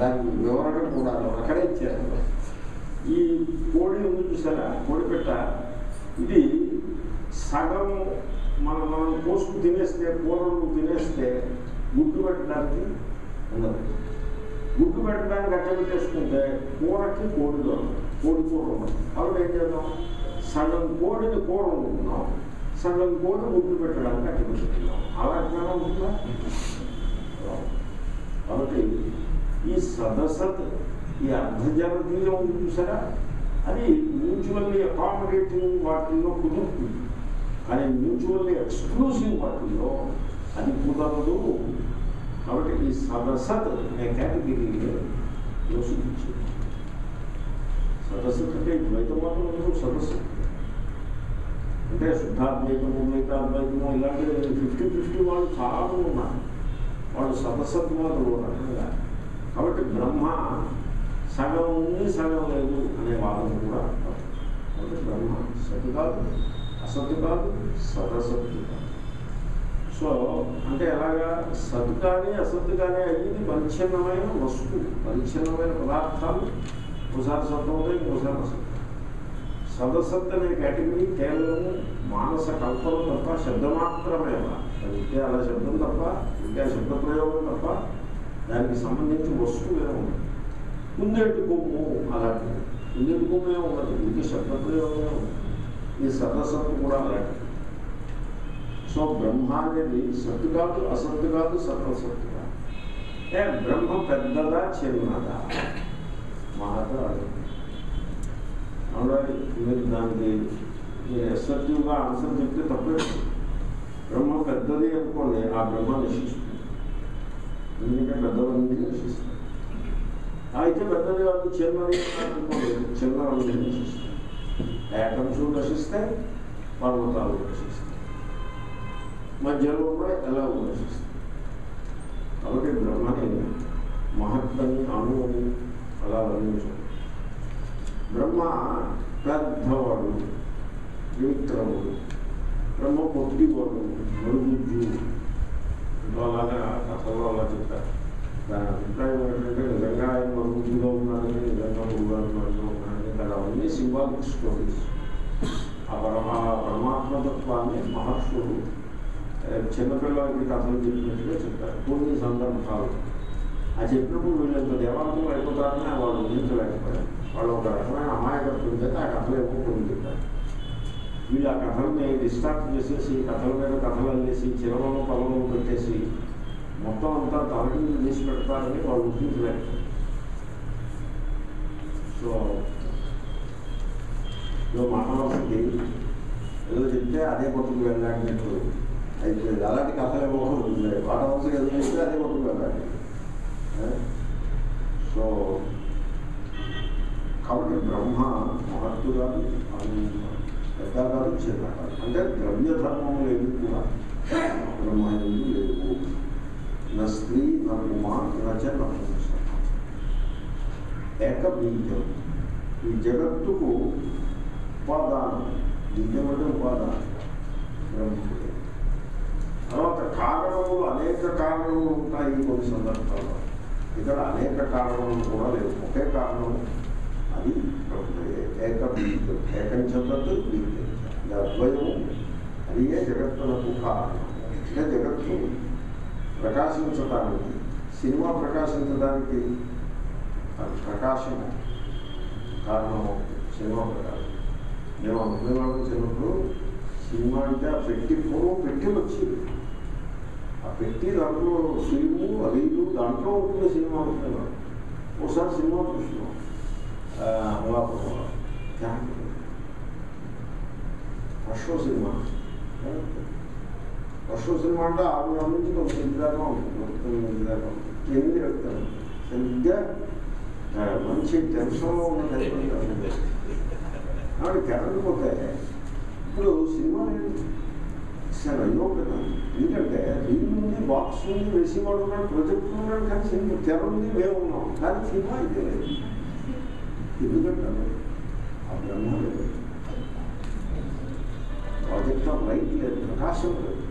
దానికి వివరణ కూడా అక్కడే ఇచ్చారు. ఈ కోడి ఉంది చూసారా? కోడి పెట్ట. ఇది సగం మనం మనం కోసుకు తినేస్తే కూరలు తినేస్తే గుడ్డు పెట్టడానికి ఉండదు. గుడ్డు పెట్టడానికి అట్ట పెట్టేసుకుంటే కూరకి కోడి దొరకదు. కోడి కూర ఉండదు. కాబట్టి ఏం చేద్దాం? సగం కోడిని కూర ఉంటున్నాం సగం కోడి గుడ్డు పెట్టడానికి అట్ట పెట్టుకున్నాం అలా ఎట్లా ఉంటుందా? కాబట్టి ఈ సదసత్ ఈ అంతర్జాతీయం చూసారా? అది మ్యూచువల్లీ అకామిడేటింగ్ వాటిల్లో కుదురుతుంది. కానీ మ్యూచువల్లీ ఎక్స్క్లూజివ్ వాటిల్లో అది కుదరదు. కాబట్టి ఈ సదసత్ అనే కేటగిరీలో యోచించింది సదస్సు అంటే ద్వైతం మాత్రం ఉండదు సదస్సు అంటే శుద్ధాద్వైతము ద్వైతాద్వైతము ఇలాంటి ఫిఫ్టీ ఫిఫ్టీ వాళ్ళు చాలా ఉన్నారు. వాళ్ళు సదసత్వాదులు రకంగా కాబట్టి బ్రహ్మ సగం ఉంది సగం లేదు అనే వాదన కూడా తప్పు. బ్రహ్మ సత్ కాదు అసత్ కాదు సదసత్తు కాదు సో అంటే ఎలాగా సత్ కానీ అసత్ కానీ అయ్యింది పరిచ్ఛిన్నమైన వస్తువు పరిచ్ఛిన్నమైన పదార్థాలు ఒకసారి సత్తు అవుతాయి ఇంకోసారి అసత్ సదసత్ అనే కేటగిరీ కేవలం మానస కల్పన తప్ప శబ్దమాత్రమే అంటే అలా శబ్దం తప్ప ఇంకా శబ్ద ప్రయోగం తప్ప దానికి సంబంధించి వస్తువు ఏమో ఉండదు కుందేటి కొమ్ము అలాంటిది కుందేటి కొమ్ము ఏమో ఉండదు ఇది శబ్ద ప్రయోగమే ఉండదు ఈ సదసత్తు కూడా అలాంటిది సో బ్రహ్మ అనేది సత్తు కాదు అసత్తు కాదు సత్వసత్తు కాదు ఏ బ్రహ్మ పెద్దదా చిన్నదా మహాతో అడుగు అలాగే మీరు దానికి మీరు ఎస్సర్టివ్గా ఆన్సర్ చెప్తే తప్పే బ్రహ్మ పెద్దది అనుకోండి ఆ బ్రహ్మ నశిస్తుంది ఎందుకంటే పెద్దవన్నీ నశిస్తుంది అయితే పెద్దది కాదు చిన్నది అనుకోండి చిన్నవన్నీ నశిస్తుంది యాటమ్స్ నశిస్తే పర్వతాలు నశిస్తాయి మధ్యలో కూడా ఎలా నశిస్తాయి కాబట్టి బ్రహ్మని మహత్తని అణువుని అలా వర్ణించారు బ్రహ్మ పెద్దవాడు విక్రముడు బ్రహ్మ పొట్టివాడు మరుగుజ్జు అలాగా కథలో అలా చెప్తారు దాని అభిప్రాయం ఏంటంటే నిజంగా ఆయన మరుగుజ్జులో ఉన్నాడని నిజంగా మరుగులో ఉన్నాడని కదా అవన్నీ సింబాలిక్ స్టోరీస్ ఆ పరమ పరమాత్మతత్వాన్ని మహర్షులు చిన్నపిల్లలకి కథలు చెప్పినట్టుగా చెప్తారు కొన్ని సందర్భాలు ఆ చెప్పినప్పుడు వీళ్ళంత దేవాలయం అయిపోతారని వాళ్ళు ఊహించలేకపోయారు వాళ్ళు ఒక రకమైన అమాయకత్వం చేత ఆ కథలు ఎక్కువ కొన్ని చెప్పారు వీళ్ళు ఆ కథల్ని డిస్టార్ట్ చేసేసి కథల మీద కథలు అల్లేసి చిరవలను పొలంలో పెట్టేసి మొత్తం అంతా తలకిందులు తీసి పెడతారని వాళ్ళు ఊహించలేకపోయారు సో ఇదో మానవస్థితి ఏదో చెప్తే అదే కొట్టుకు వెళ్ళాడినట్టు అయిపోయింది అలాంటి కథలు ఏమో ఉన్నాయి మానవస్థకి ఏదో చెప్తే అదే కొట్టుకు వెళ్ళాలి ఏ? సో కాబట్టి బ్రహ్మ మహత్తు కాదు అను పెద్ద కాదు చిన్న కాదు అంటే ద్రవ్య ధర్మములు ఏవి కూడా బ్రహ్మ ఎందు లేవు నా స్త్రీ నా కుమార్ నచ నపుంస ఏక బీజం ఈ జగత్తుకు ఉపాదానం బీజం అంటే ఉపాదానం బ్రహ్మముడే తర్వాత కారణములు అనేక కారణములు ఉంటాయి కొన్ని సందర్భాల్లో ఇక్కడ అనేక కారణములు కూడా లేవు ఒకే కారణం అది బ్రహ్మయే. ఏక బీజం ఏకం చెప్పద్దు బీజం ఇది అద్వయము అది ఏ జగత్తులకు కారణం అంటే జగత్తు ప్రకాశించడానికి సినిమా ప్రకాశించడానికి అది ప్రకాశము కారణము సినిమా ప్రకాశం మేము అనుకునేవాళ్ళం చిన్నప్పుడు సినిమా అంటే ఆ పెట్టి పూర్వం పెట్టి వచ్చింది ఆ పెట్టి దాంట్లో ఫిల్ము అలీలు దాంట్లో ఉంటుంది సినిమా అనుకునేవాడు ఒకసారి సినిమా చూసినాం ఆ, అమలాపురంలో camp first show cinema first show cinema అంటే ఆరు నెలల నుంచి తొమ్మిది దాకా ఉంటుంది తొమ్మిది దాకా ఉంటుంది ఎనిమిది వెళ్తాను సరిగ్గా ఆ, మంచి టెన్షన్లో ఉన్న ఆవిడ కరెంట్ పోతే ఇప్పుడు సినిమా లేదు సరే అయ్యో కదా ఎందుకంటే రీల్ ఉంది బాక్స్ ఉంది వేసేవాడు ఉన్నాడు ప్రొజెక్ట్ ఉన్నాడు కానీ సినిమా తెర ఉంది మేము ఉన్నాం కానీ సినిమా అయితే లేదు ఎందుకంటే ఆ బ్రహ్మ లేదు ప్రాజెక్ట్ ఆఫ్ లైట్ లేదు ప్రకాశం లేదు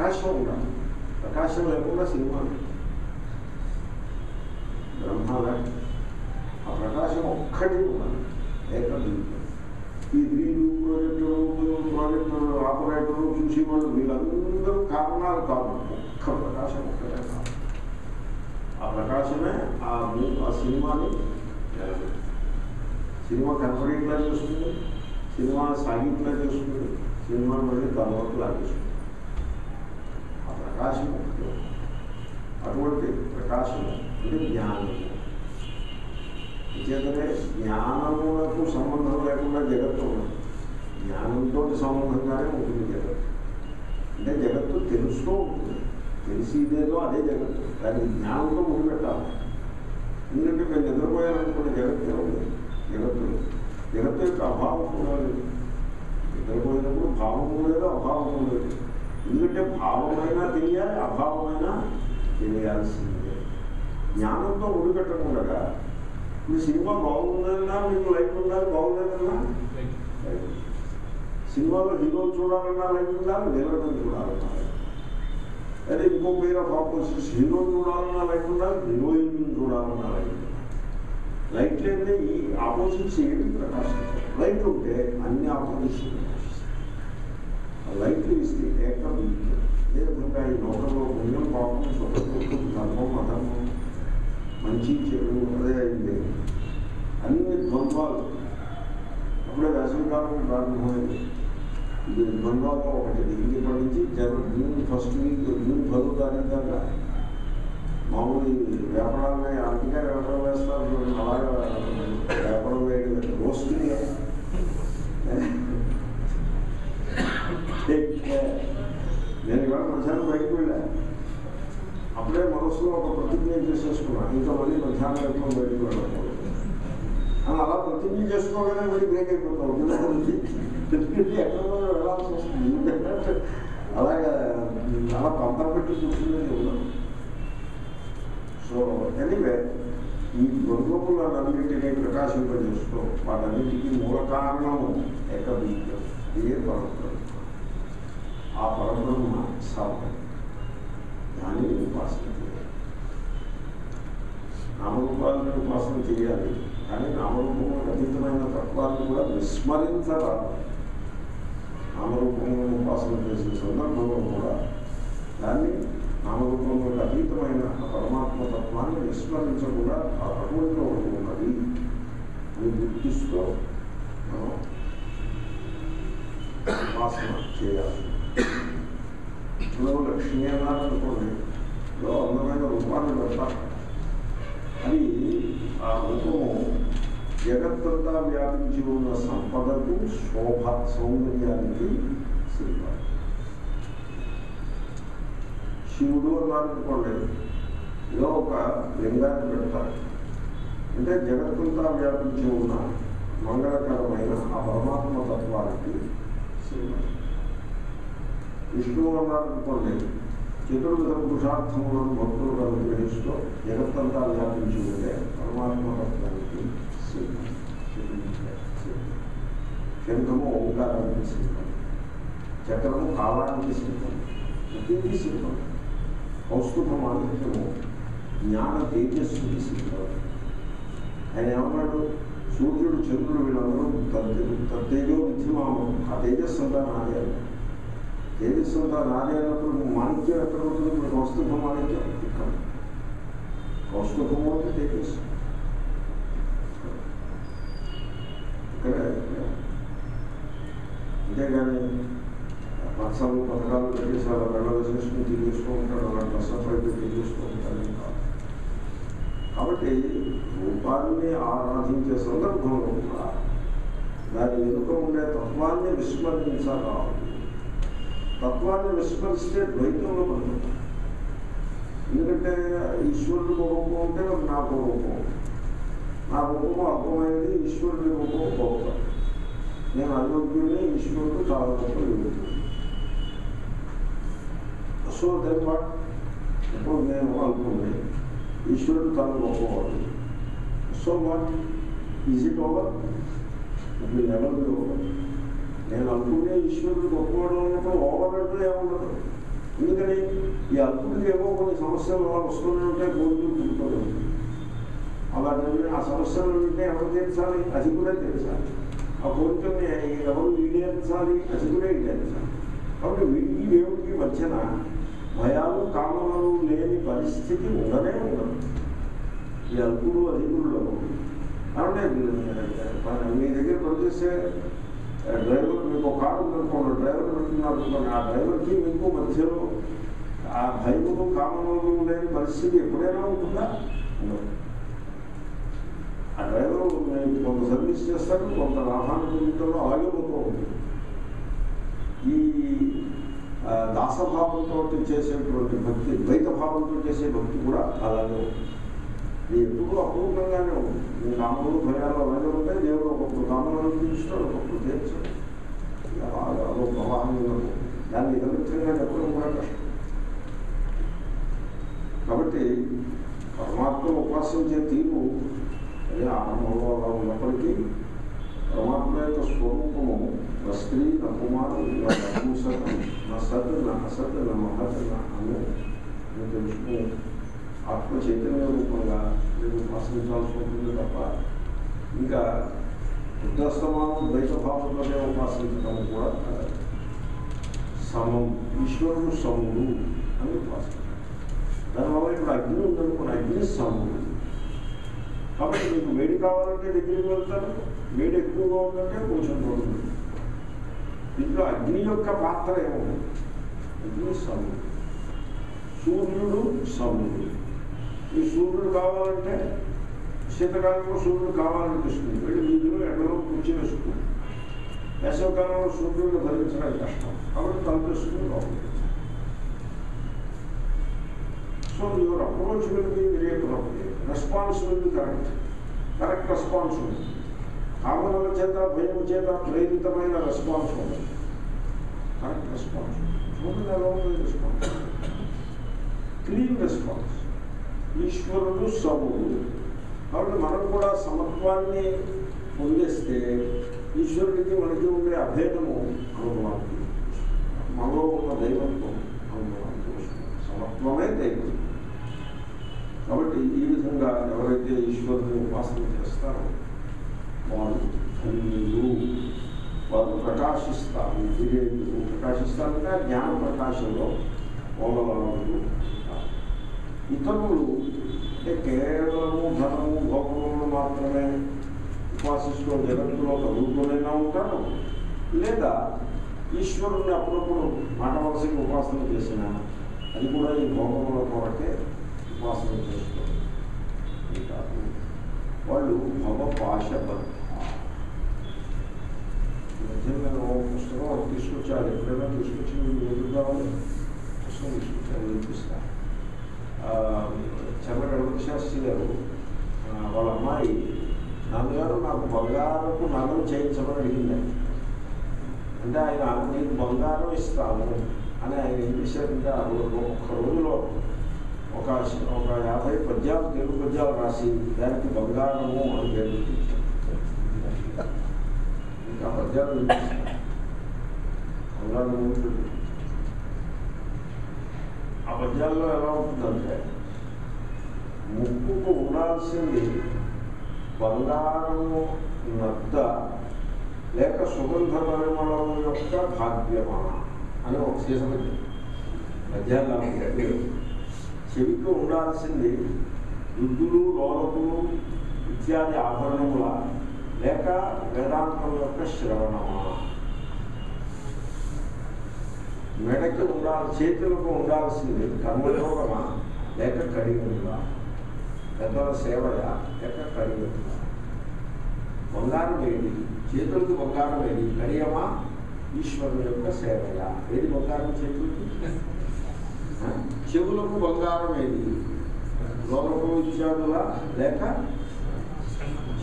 ప్రకాశం ఉండాలి ప్రకాశం లేకుండా సినిమా లేదు బ్రహ్మ లేదు ఆ ప్రకాశం ఒక్కటి ఉండాలి ఏకబీజం ఈ వీళ్ళు ప్రాజెక్టులు ప్రాజెక్టులు ఆపరేటర్లు చూసేవాళ్ళు వీళ్ళందరూ కారణాలు కాదు ఒక్క ప్రకాశం ఒక్కటే కాదు ఆ ప్రకాశమే ఆ మూ- ఆ సినిమాని నిలబెడుతుంది. సినిమా కనపడేట్లా చేస్తుంది సినిమా సాగిట్లా చేస్తుంది సినిమా మళ్ళీ తర్వాత లాగేస్తుంది ఆ ప్రకాశం అటువంటి ప్రకాశం అంటే జ్ఞానము. చేతనే జ్ఞానములకు సంబంధం లేకుండా జగత్తు ఉన్నది జ్ఞానంతో సంబంధంగానే ఉంటుంది జగత్తు. అంటే జగత్తు తెలుస్తూ ఉంటుంది. తెలిసిదేదో అదే జగత్తు. దానికి జ్ఞానంతో పెట్టాలి. ఎందుకంటే మేము నిద్రపోయాలనుకున్న జగత్తు ఉంది జగత్తు జగత్తు యొక్క అభావం కూడా లేదు. నిద్రపోయినప్పుడు భావము లేదు అభావము లేదు. ఎందుకంటే భావమైనా తెలియాలి అభావమైనా తెలియాల్సిందే. జ్ఞానంతో ముడిపెట్టకుండా ఇప్పుడు సినిమా బాగుందన్నా మీకు లైఫ్ ఉండాలి బాగుందన్నా? సినిమాలో హీరో చూడాలన్నా లైఫ్ ఉండాలి విలన్ చూడాలన్నా అదే ఇంకో పేరు ఆఫ్ ఆపోజిట్స్ హీరో చూడాలన్నా లైఫ్ ఉండాలి హీరోయిన్ చూడాలన్నా లైఫ్ ఉండాలి లైట్ లేదే ఈ ఆపోజిట్స్ ఏమి ప్రకాశం లైట్ ఉంటే అన్ని ఆపోజిట్స్ ప్రకాశిస్తాయి లైట్ ఇస్తే ఏకం అదే విధంగా ఈ లోకంలో పుణ్యం పాపం సుఖం ధర్మం అధర్మం మంచి చెడు అదే అయింది అన్ని ద్వంద్వాలు అప్పుడే వేసవికాలం ప్రారంభమైంది ఇది ద్వంద్వాలు ఒకటి ఇప్పటి నుంచి జన జూన్ ఫస్ట్ వీక్ జూన్ పదో తారీఖు దాకా మామూలు ఈ వ్యాపారాన్ని అందుకే వ్యాపారం వేస్తారు చూడండి, అలాగా వ్యాపారం వేయడం రోస్టింగ్ నేను ఇవాళ మధ్యాహ్నం బయటకు వెళ్ళా. అప్పుడే మనసులో ఒక ప్రతిజ్ఞ చేసేసుకున్నాను ఇంకా మళ్ళీ మధ్యాహ్నం ఎప్పుడో బయటకు వెళ్ళకూడదు అని అలా ప్రతిజ్ఞ చేసుకోగానే మళ్ళీ బ్రేక్ అయిపోతాం. ఎందుకంటే ఎక్కడ వెళ్ళాల్సి వస్తుంది. ఎందుకంటే అలాగా అలా పంపర పెట్టి చూస్తుందని ఉన్నాను సో ఎనీవే ఈ దుర్గములన్నింటినీ ప్రకాశింపజేస్తూ వాటన్నిటికీ మూల కారణము ఎక్కడ ఏ పరమ ఆ పరబ్రహ్మ సర్వం దానిని ఉపాసన చేయాలి. నామరూపాలను ఉపాసన చేయాలి. కానీ నామరూపములకు అతీతమైన తత్వాన్ని కూడా విస్మరించరాదు. నామరూపములను ఉపాసన చేసిన సందర్భంలో కూడా దాన్ని నామరూపములకు అతీతమైన పరమాత్మ తత్వాన్ని విస్మరించకుండా ఆ అటువంటి ఉన్నది అని గుర్తిస్తూ మనం ఉపాసన చేయాలి. ఇప్పుడు లక్ష్మీ అన్నారనుకోండి ఏదో అందమైన రూపాన్ని పెడతారు అది ఆ రూపము జగత్తంతా వ్యాపించి ఉన్న సంపదకు శోభ సౌందర్యానికి శిల్ప శివుడు అన్నారనుకోండి ఏదో ఒక లింగాన్ని పెడతారు అంటే జగత్తంతా వ్యాపించి ఉన్న మంగళకరమైన ఆ పరమాత్మ తత్వానికి శిల్ప విష్ణువు అన్నారనుకోండి చతుర్విధ పురుషార్థములను భక్తులు అనుగ్రహిస్తూ జగత్తంతా వ్యాపించి ఉండే పరమాత్మ తత్వానికి శంఖము ఓంకారానికి శిల్పం చక్రము కాలానికి శిల్పం ప్రతిదీ శిల్పం కౌస్తుభ మాధుర్యము జ్ఞాన తేజస్సుకి శిల్పం ఆయన ఏమన్నాడు? సూర్యుడు చంద్రుడు వీళ్ళందరూ తేజో విద్యమానం. ఆ తేజస్సు అంతా నాదే. అన్నాడు. తేజస్సు అంతా నాదే అన్నప్పుడు మాణిక్యం ఎక్కడ ఉంటుంది ఇప్పుడు కౌస్తుభ మాణిక్యం ఇక్కడ కౌస్తుభము అంటే తేజస్సు ఇక్కడ ఇక్కడ. అంతేగాని పథకాలు పథకాలు పెట్టేసి అలా వెళ్ళ చేసుకుని తీసేస్తూ ఉంటాడు అలా డ్రెస్ అప్ అయితే తీసేస్తూ ఉంటాడు కాదు కాబట్టి రూపాన్ని ఆరాధించే సందర్భంలో కూడా దాని వెనుక ఉండే తత్వాన్ని విస్మరించరాదు తత్వాన్ని విస్మరిస్తే ద్వైతంలో పడుతుంది ఎందుకంటే ఈశ్వరుడు రూపం ఉంటే మరి నాకు రూపం నా రూపము అల్పమైనది ఈశ్వరుడి రూపం గొప్ప నేను అయోగ్యుని ఈశ్వరుడు చాలా గొప్ప యోగ్యుడు సో దెన్ వాట్ ఇప్పుడు నేను అల్పుని ఈశ్వరుడు తన గొప్పవాడు so what is it over ఇప్పుడు నెవర్ బి ఓవర్ నేను అనుకునే ఈశ్వరుడు గొప్పవాడు అన్నప్పుడు ఓవర్ అంటే ఏముండదు ఎందుకని? ఈ అల్పుడికి ఏవో కొన్ని సమస్యలు అలా వస్తూనే ఉంటాయి కోరికలు పుట్టుతూనే ఉంటాయి. అలాంటి ఆ సమస్యలు ఉంటే ఎవరు తీర్చాలి అది కూడా తీర్చాలి ఆ కోరికల్ని ఎవరు ఈడేర్చాలి? అది కూడా ఈడేర్చాలి. కాబట్టి వీటికి దేవుడికి మధ్యన భయాలు కామలు లేని పరిస్థితి ఉండనే ఉండదు. ఈ అల్పుడు అధికుల్లో కాబట్టి మీ దగ్గర పనిచేసే డ్రైవర్ మీకు ఒక కారు ఉందనుకోండి డ్రైవర్ పెట్టుకున్నారనుకోండి ఆ డ్రైవర్కి మీకు మధ్యలో ఆ భయములు కామనలు లేని పరిస్థితి ఎప్పుడైనా ఉంటుందా? ఆ డ్రైవర్ నేను కొంత సర్వీస్ చేస్తారు కొంత లాభాన్ని పొందుతాడు అలాగే పోతూ ఉంటుంది. ఈ దాసభావంతో చేసేటువంటి భక్తి ద్వైత భావంతో చేసే భక్తి కూడా అలాగే ఉంటుంది. ఎప్పుడు అపూర్ణంగానే ఉంటుంది మీ కామలు భయాలు అలాగే ఉంటాయి దేవుడు ఒకప్పుడు కామలను తీర్చుతాడు ఒకప్పుడు తీర్చాడు ఇక అలాగే అదో ప్రవాహం ఉండదు దాన్ని నిరంతరంగా చెప్పడం కూడా కష్టం కాబట్టి పరమాత్మ ఉపాసించే తీరు అదే ఆరంభంలో అలా ఉన్నప్పటికీ పరమాత్మ యొక్క స్వరూపము నా స్త్రీ నా కుమారు నా నపూసక నా సత్ నా అసత్ నా మహత్ నా అను అని తెలుసుకుని ఆత్మ చైతన్య రూపంగా మీరు ఉపాసించాల్సి ఉంటుంది తప్ప ఇంకా బుద్ధస్తమానం ద్వైతభావంలోనే ఉపాసించడం కూడా సమం ఈశ్వరుడు సముడు అని ఉపాసన దానివల్ల ఇప్పుడు అగ్ని ఉందనుకున్న అగ్ని సముడు కాబట్టి మీకు వేడి కావాలంటే దగ్గరికి వెళ్తారు వేడి ఎక్కువగా ఉందంటే కొంచెం దూరం దీంట్లో అగ్ని యొక్క పాత్ర ఏముంది? అగ్ని సముడు సూర్యుడు సముడు ఈ సూర్యుడు కావాలంటే శీతకాలంలో సూర్యుడు కావాలనిపిస్తుంది. వెళ్ళి వీధిలో ఎండలో కూర్చి వేసుకుంటుంది వేసవకాలంలో సూర్యుడిని భరించడం కష్టం. కాబట్టి తలపేసుకుని బాగుంది so your approach will be very appropriate. Response will be correct. Correct response ఉంది కామనల చేత భయం చేత ప్రేరితమైన రెస్పాన్స్ ఉంది కరెక్ట్ రెస్పాన్స్ చూడండి ఎలా ఉంది రెస్పాన్స్ క్లీన్ రెస్పాన్స్ ఈశ్వరుడు సముడు. కాబట్టి మనం కూడా సమత్వాన్ని పొందేస్తే ఈశ్వరుడికి మనకి ఉండే అభేదము అనుభవానికి. మనలో ఉన్న దైవత్వం అనుభవానికి సమత్వమే దైవం. కాబట్టి ఈ విధంగా ఎవరైతే ఈశ్వరుని ఉపాసన చేస్తారో వాళ్ళు ధన్యులు. వారు ప్రకాశిస్తారు. ప్రకాశిస్తారంటే జ్ఞాన ప్రకాశంలో ఓలలాడుతూ ఇతరులు అంటే కేవలము ధనము భోగములను మాత్రమే ఉపాసిస్తూ జగత్తులో కదులుతూనైనా ఉంటారు. లేదా ఈశ్వరుణ్ణి అప్పుడప్పుడు మాట వలసకి ఉపాసన చేసిన అది కూడా ఈ భోగముల కొరకే ఉపాసన చేస్తారు. ఉంటారు వాళ్ళు భవపాశబద్ధ ఈ నేను పుస్తకం ఒకటి తీసుకొచ్చాను ఎప్పుడైనా తీసుకొచ్చి మీకు ఎదురు కావాలి? పుస్తకం తీసుకొచ్చాను వినిపిస్తాను చంద్ర గణపతి శాస్త్రి గారు ఆ, వాళ్ళ అమ్మాయి నాన్నగారు నాకు బంగారపు నగలు చేయించమని అడిగింది అంటే ఆయన నీకు బంగారం ఇస్తాను అని ఆయన ఏం చేశారంటే ఆ రోజు ఒక్క రోజులో ఒక ఒక యాభై పద్యాలు తెలుగు పద్యాలు రాసి దానికి బంగారము అని పేరు పెట్టించారు ఇంకా పద్యాలు వినిపిస్తాను. బంగారము అని పేరు పెట్టించారు. ఆ పద్యాల్లో ఎలా ఉంటుందంటే ముక్కుకు ఉండాల్సింది బంగారము నద్ద లేక సుగంధ పరిమళం యొక్క భాగ్యమా అని ఒక సీజన్ పద్యాలు అలా ఉంటాయి. చెవికి ఉండాల్సింది దుద్దులు లోలకులు ఇత్యాది ఆభరణముల లేక వేదాంతం యొక్క శ్రవణమా మెడకి ఉండాలి చేతులకు ఉండాల్సింది కర్మయోగమా? లేక కడిగములా పెద్దల సేవయా? లేక కడిగములా బంగారం ఏది? చేతులకు బంగారం ఏది? కడియమా? ఈశ్వరుని యొక్క సేవయా? ఏది బంగారం చేతులకి? చెవులకు బంగారం ఏది? లోకము ఇత్యాదులా లేక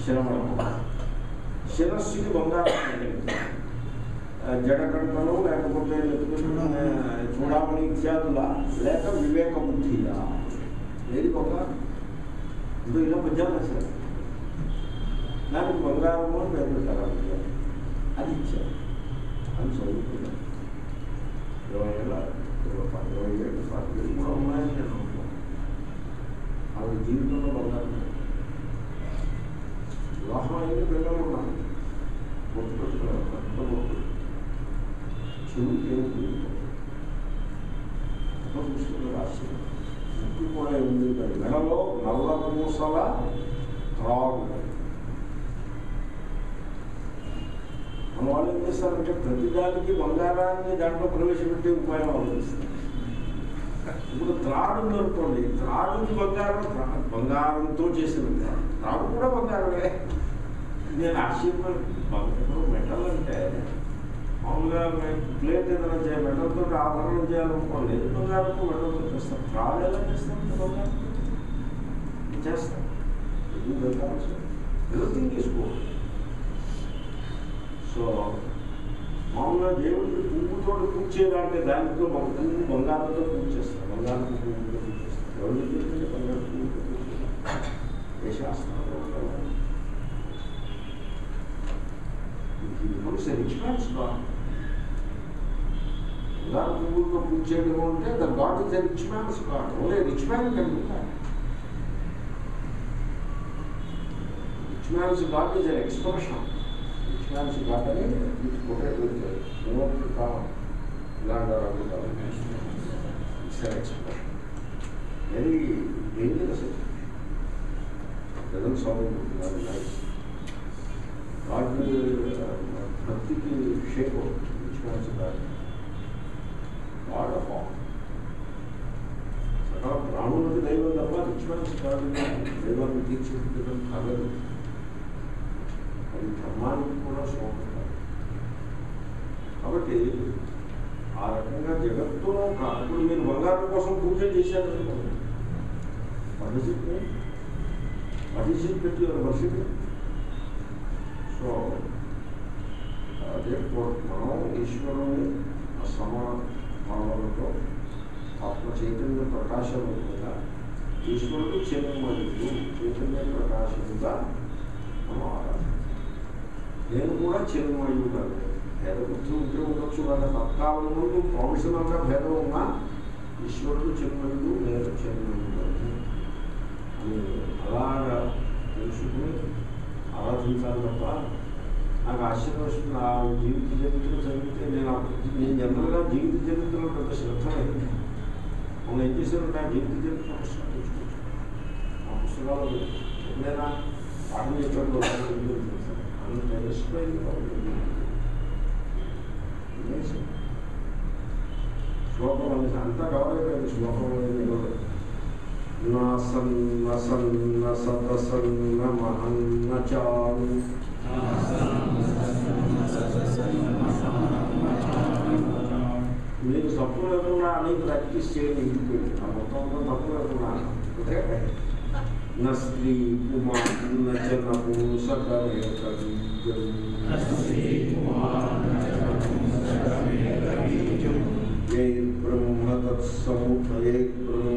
శ్రమణ శిరస్సుకి బంగారం ఏది? జడకంటను లేకపోతే నెత్తుకున్న చూడమని ఇత్యాదుల లేక వివేక బుద్ధియా ఏది బంగారం ఇప్పుడు ఇలా పద్యాలు రాశారు దానికి బంగారము అని పేరు పెట్టారు ఆ పద్యాలు. అది ఇచ్చారు అది చదువుకున్నాను ఇరవై ఏళ్ళ ఇరవై పది ఇరవై ఏళ్ళు పది ఏళ్ళు కూడా ఉన్నాయని నేను అనుకున్నాను ఆవిడ జీవితంలో బంగారం లేదు. వివాహం అయిన పిల్లలు ఉన్నారు బొట్టు పెట్టుకున్నారు రాసి ముక్కు కూడా ఉంది మెడలో నల్ల పూసల త్రాగు మన వాళ్ళు ఏం చేస్తారంటే ప్రతిదానికి బంగారాన్ని దాంట్లో ప్రవేశపెట్టే ఉపాయం ఆలోచిస్తారు ఇప్పుడు త్రాడు ఉందనుకోండి త్రాడుకి బంగారం బంగారంతో చేసిన త్రాడు కూడా బంగారమే నేను ఆశ్చర్యపోయి బంగారం మెటల్ అంటే మామూలుగా మేము ప్లేట్ ఏదైనా చేయ మెటల్తో ఆభరణం చేయాలనుకోండి బంగారంతో మెటల్తో చేస్తాం త్రాడు ఎలా చేస్తాం బంగారం చేస్తాం ఇది బంగారం ఎవ్రీథింగ్ తీసుకోవాలి సో మామూలుగా దేవుడికి పువ్వుతో పూజ చేయాలంటే దానితో మన పువ్వు బంగారంతో పూజ చేస్తాం బంగారం పువ్వుతో పూజ చేస్తాం ఎవరు చెప్పింది బంగారం పువ్వుతో పూజ చేస్తాం ఏ శాస్త్రంలో ఉండదు. ఇప్పుడు రిచ్ మ్యాన్స్ గాడ్ బంగారం పువ్వులతో పూజ చేయడం అంటే the God is a rich man's God only rich man can do that rich man's God is an expression rich man's God అని కొట్టేట్ పెట్టారు మూడు కాలం ఇలాంటి it's an expression very dangerous doesn't solve very nice God భక్తికి shape అవుతుంది rich man's God God of all సకల బ్రాహ్మణుడికి దైవం తప్ప రిచ్ మ్యాన్స్ గాడ్ దైవాన్ని తీర్చిదిద్దడం కాగదు అది ధర్మానికి కూడా శోభం కాదు. కాబట్టి ఆ రకంగా జగత్తులో కా- ఇప్పుడు మీరు బంగారం కోసం పూజ చేశారనుకోండి What does it mean? What is it that you are worshipping? So therefore మనం ఈశ్వరుని సమ భావనతో ఆత్మ చైతన్య ప్రకాశముగా ఈశ్వరుడు చిన్మయుడు చైతన్య ప్రకాశముగా మనం ఆరాధన నేను కూడా చిన్మయుడు భేద బుద్ధి ఉంటే ఉండొచ్చు కదా తత్కాలం ముందు ప్రొఫెషనల్గా భేదం ఉన్నా ఈశ్వరుడు చిన్మయుడు నేను చిన్మయుడు అని అలాగా తెలుసుకుని ఆరాధించాలి తప్ప నాకు ఆశ్చర్యం వస్తుంది ఆ జీవిత చరిత్ర చదివితే నేను అప్పుడు- నేను జనరల్గా జీవిత చరిత్రలో పెద్ద శ్రద్ధ లేదు మనం ఏం చేశారంటే ఆ జీవిత చరిత్ర పుస్తకాలు తెచ్చుకోవచ్చు ఆ పుస్తకాలు ఎప్పుడైనా పాఠం చెప్పేటప్పుడు ఒకసారి రివ్యూ చేశాను. అంత తెలిసిపోయింది కాబట్టి Amazing. శ్లోకం అనేది అంతా కవరైపోయింది శ్లోకం అనేది కూడా నాసన్న సన్న సదసన్న మహన్న చాలు మీరు తప్పు లేకుండా అని ప్రాక్టీస్ చేయండి ఇంటికి ఆ మొత్తం అంతా తప్పు లేకుండా అంటే నా స్త్రీ కుమార్ నచన పుంసకమే బ్రహ్మ తత్సము బ్రహ్మ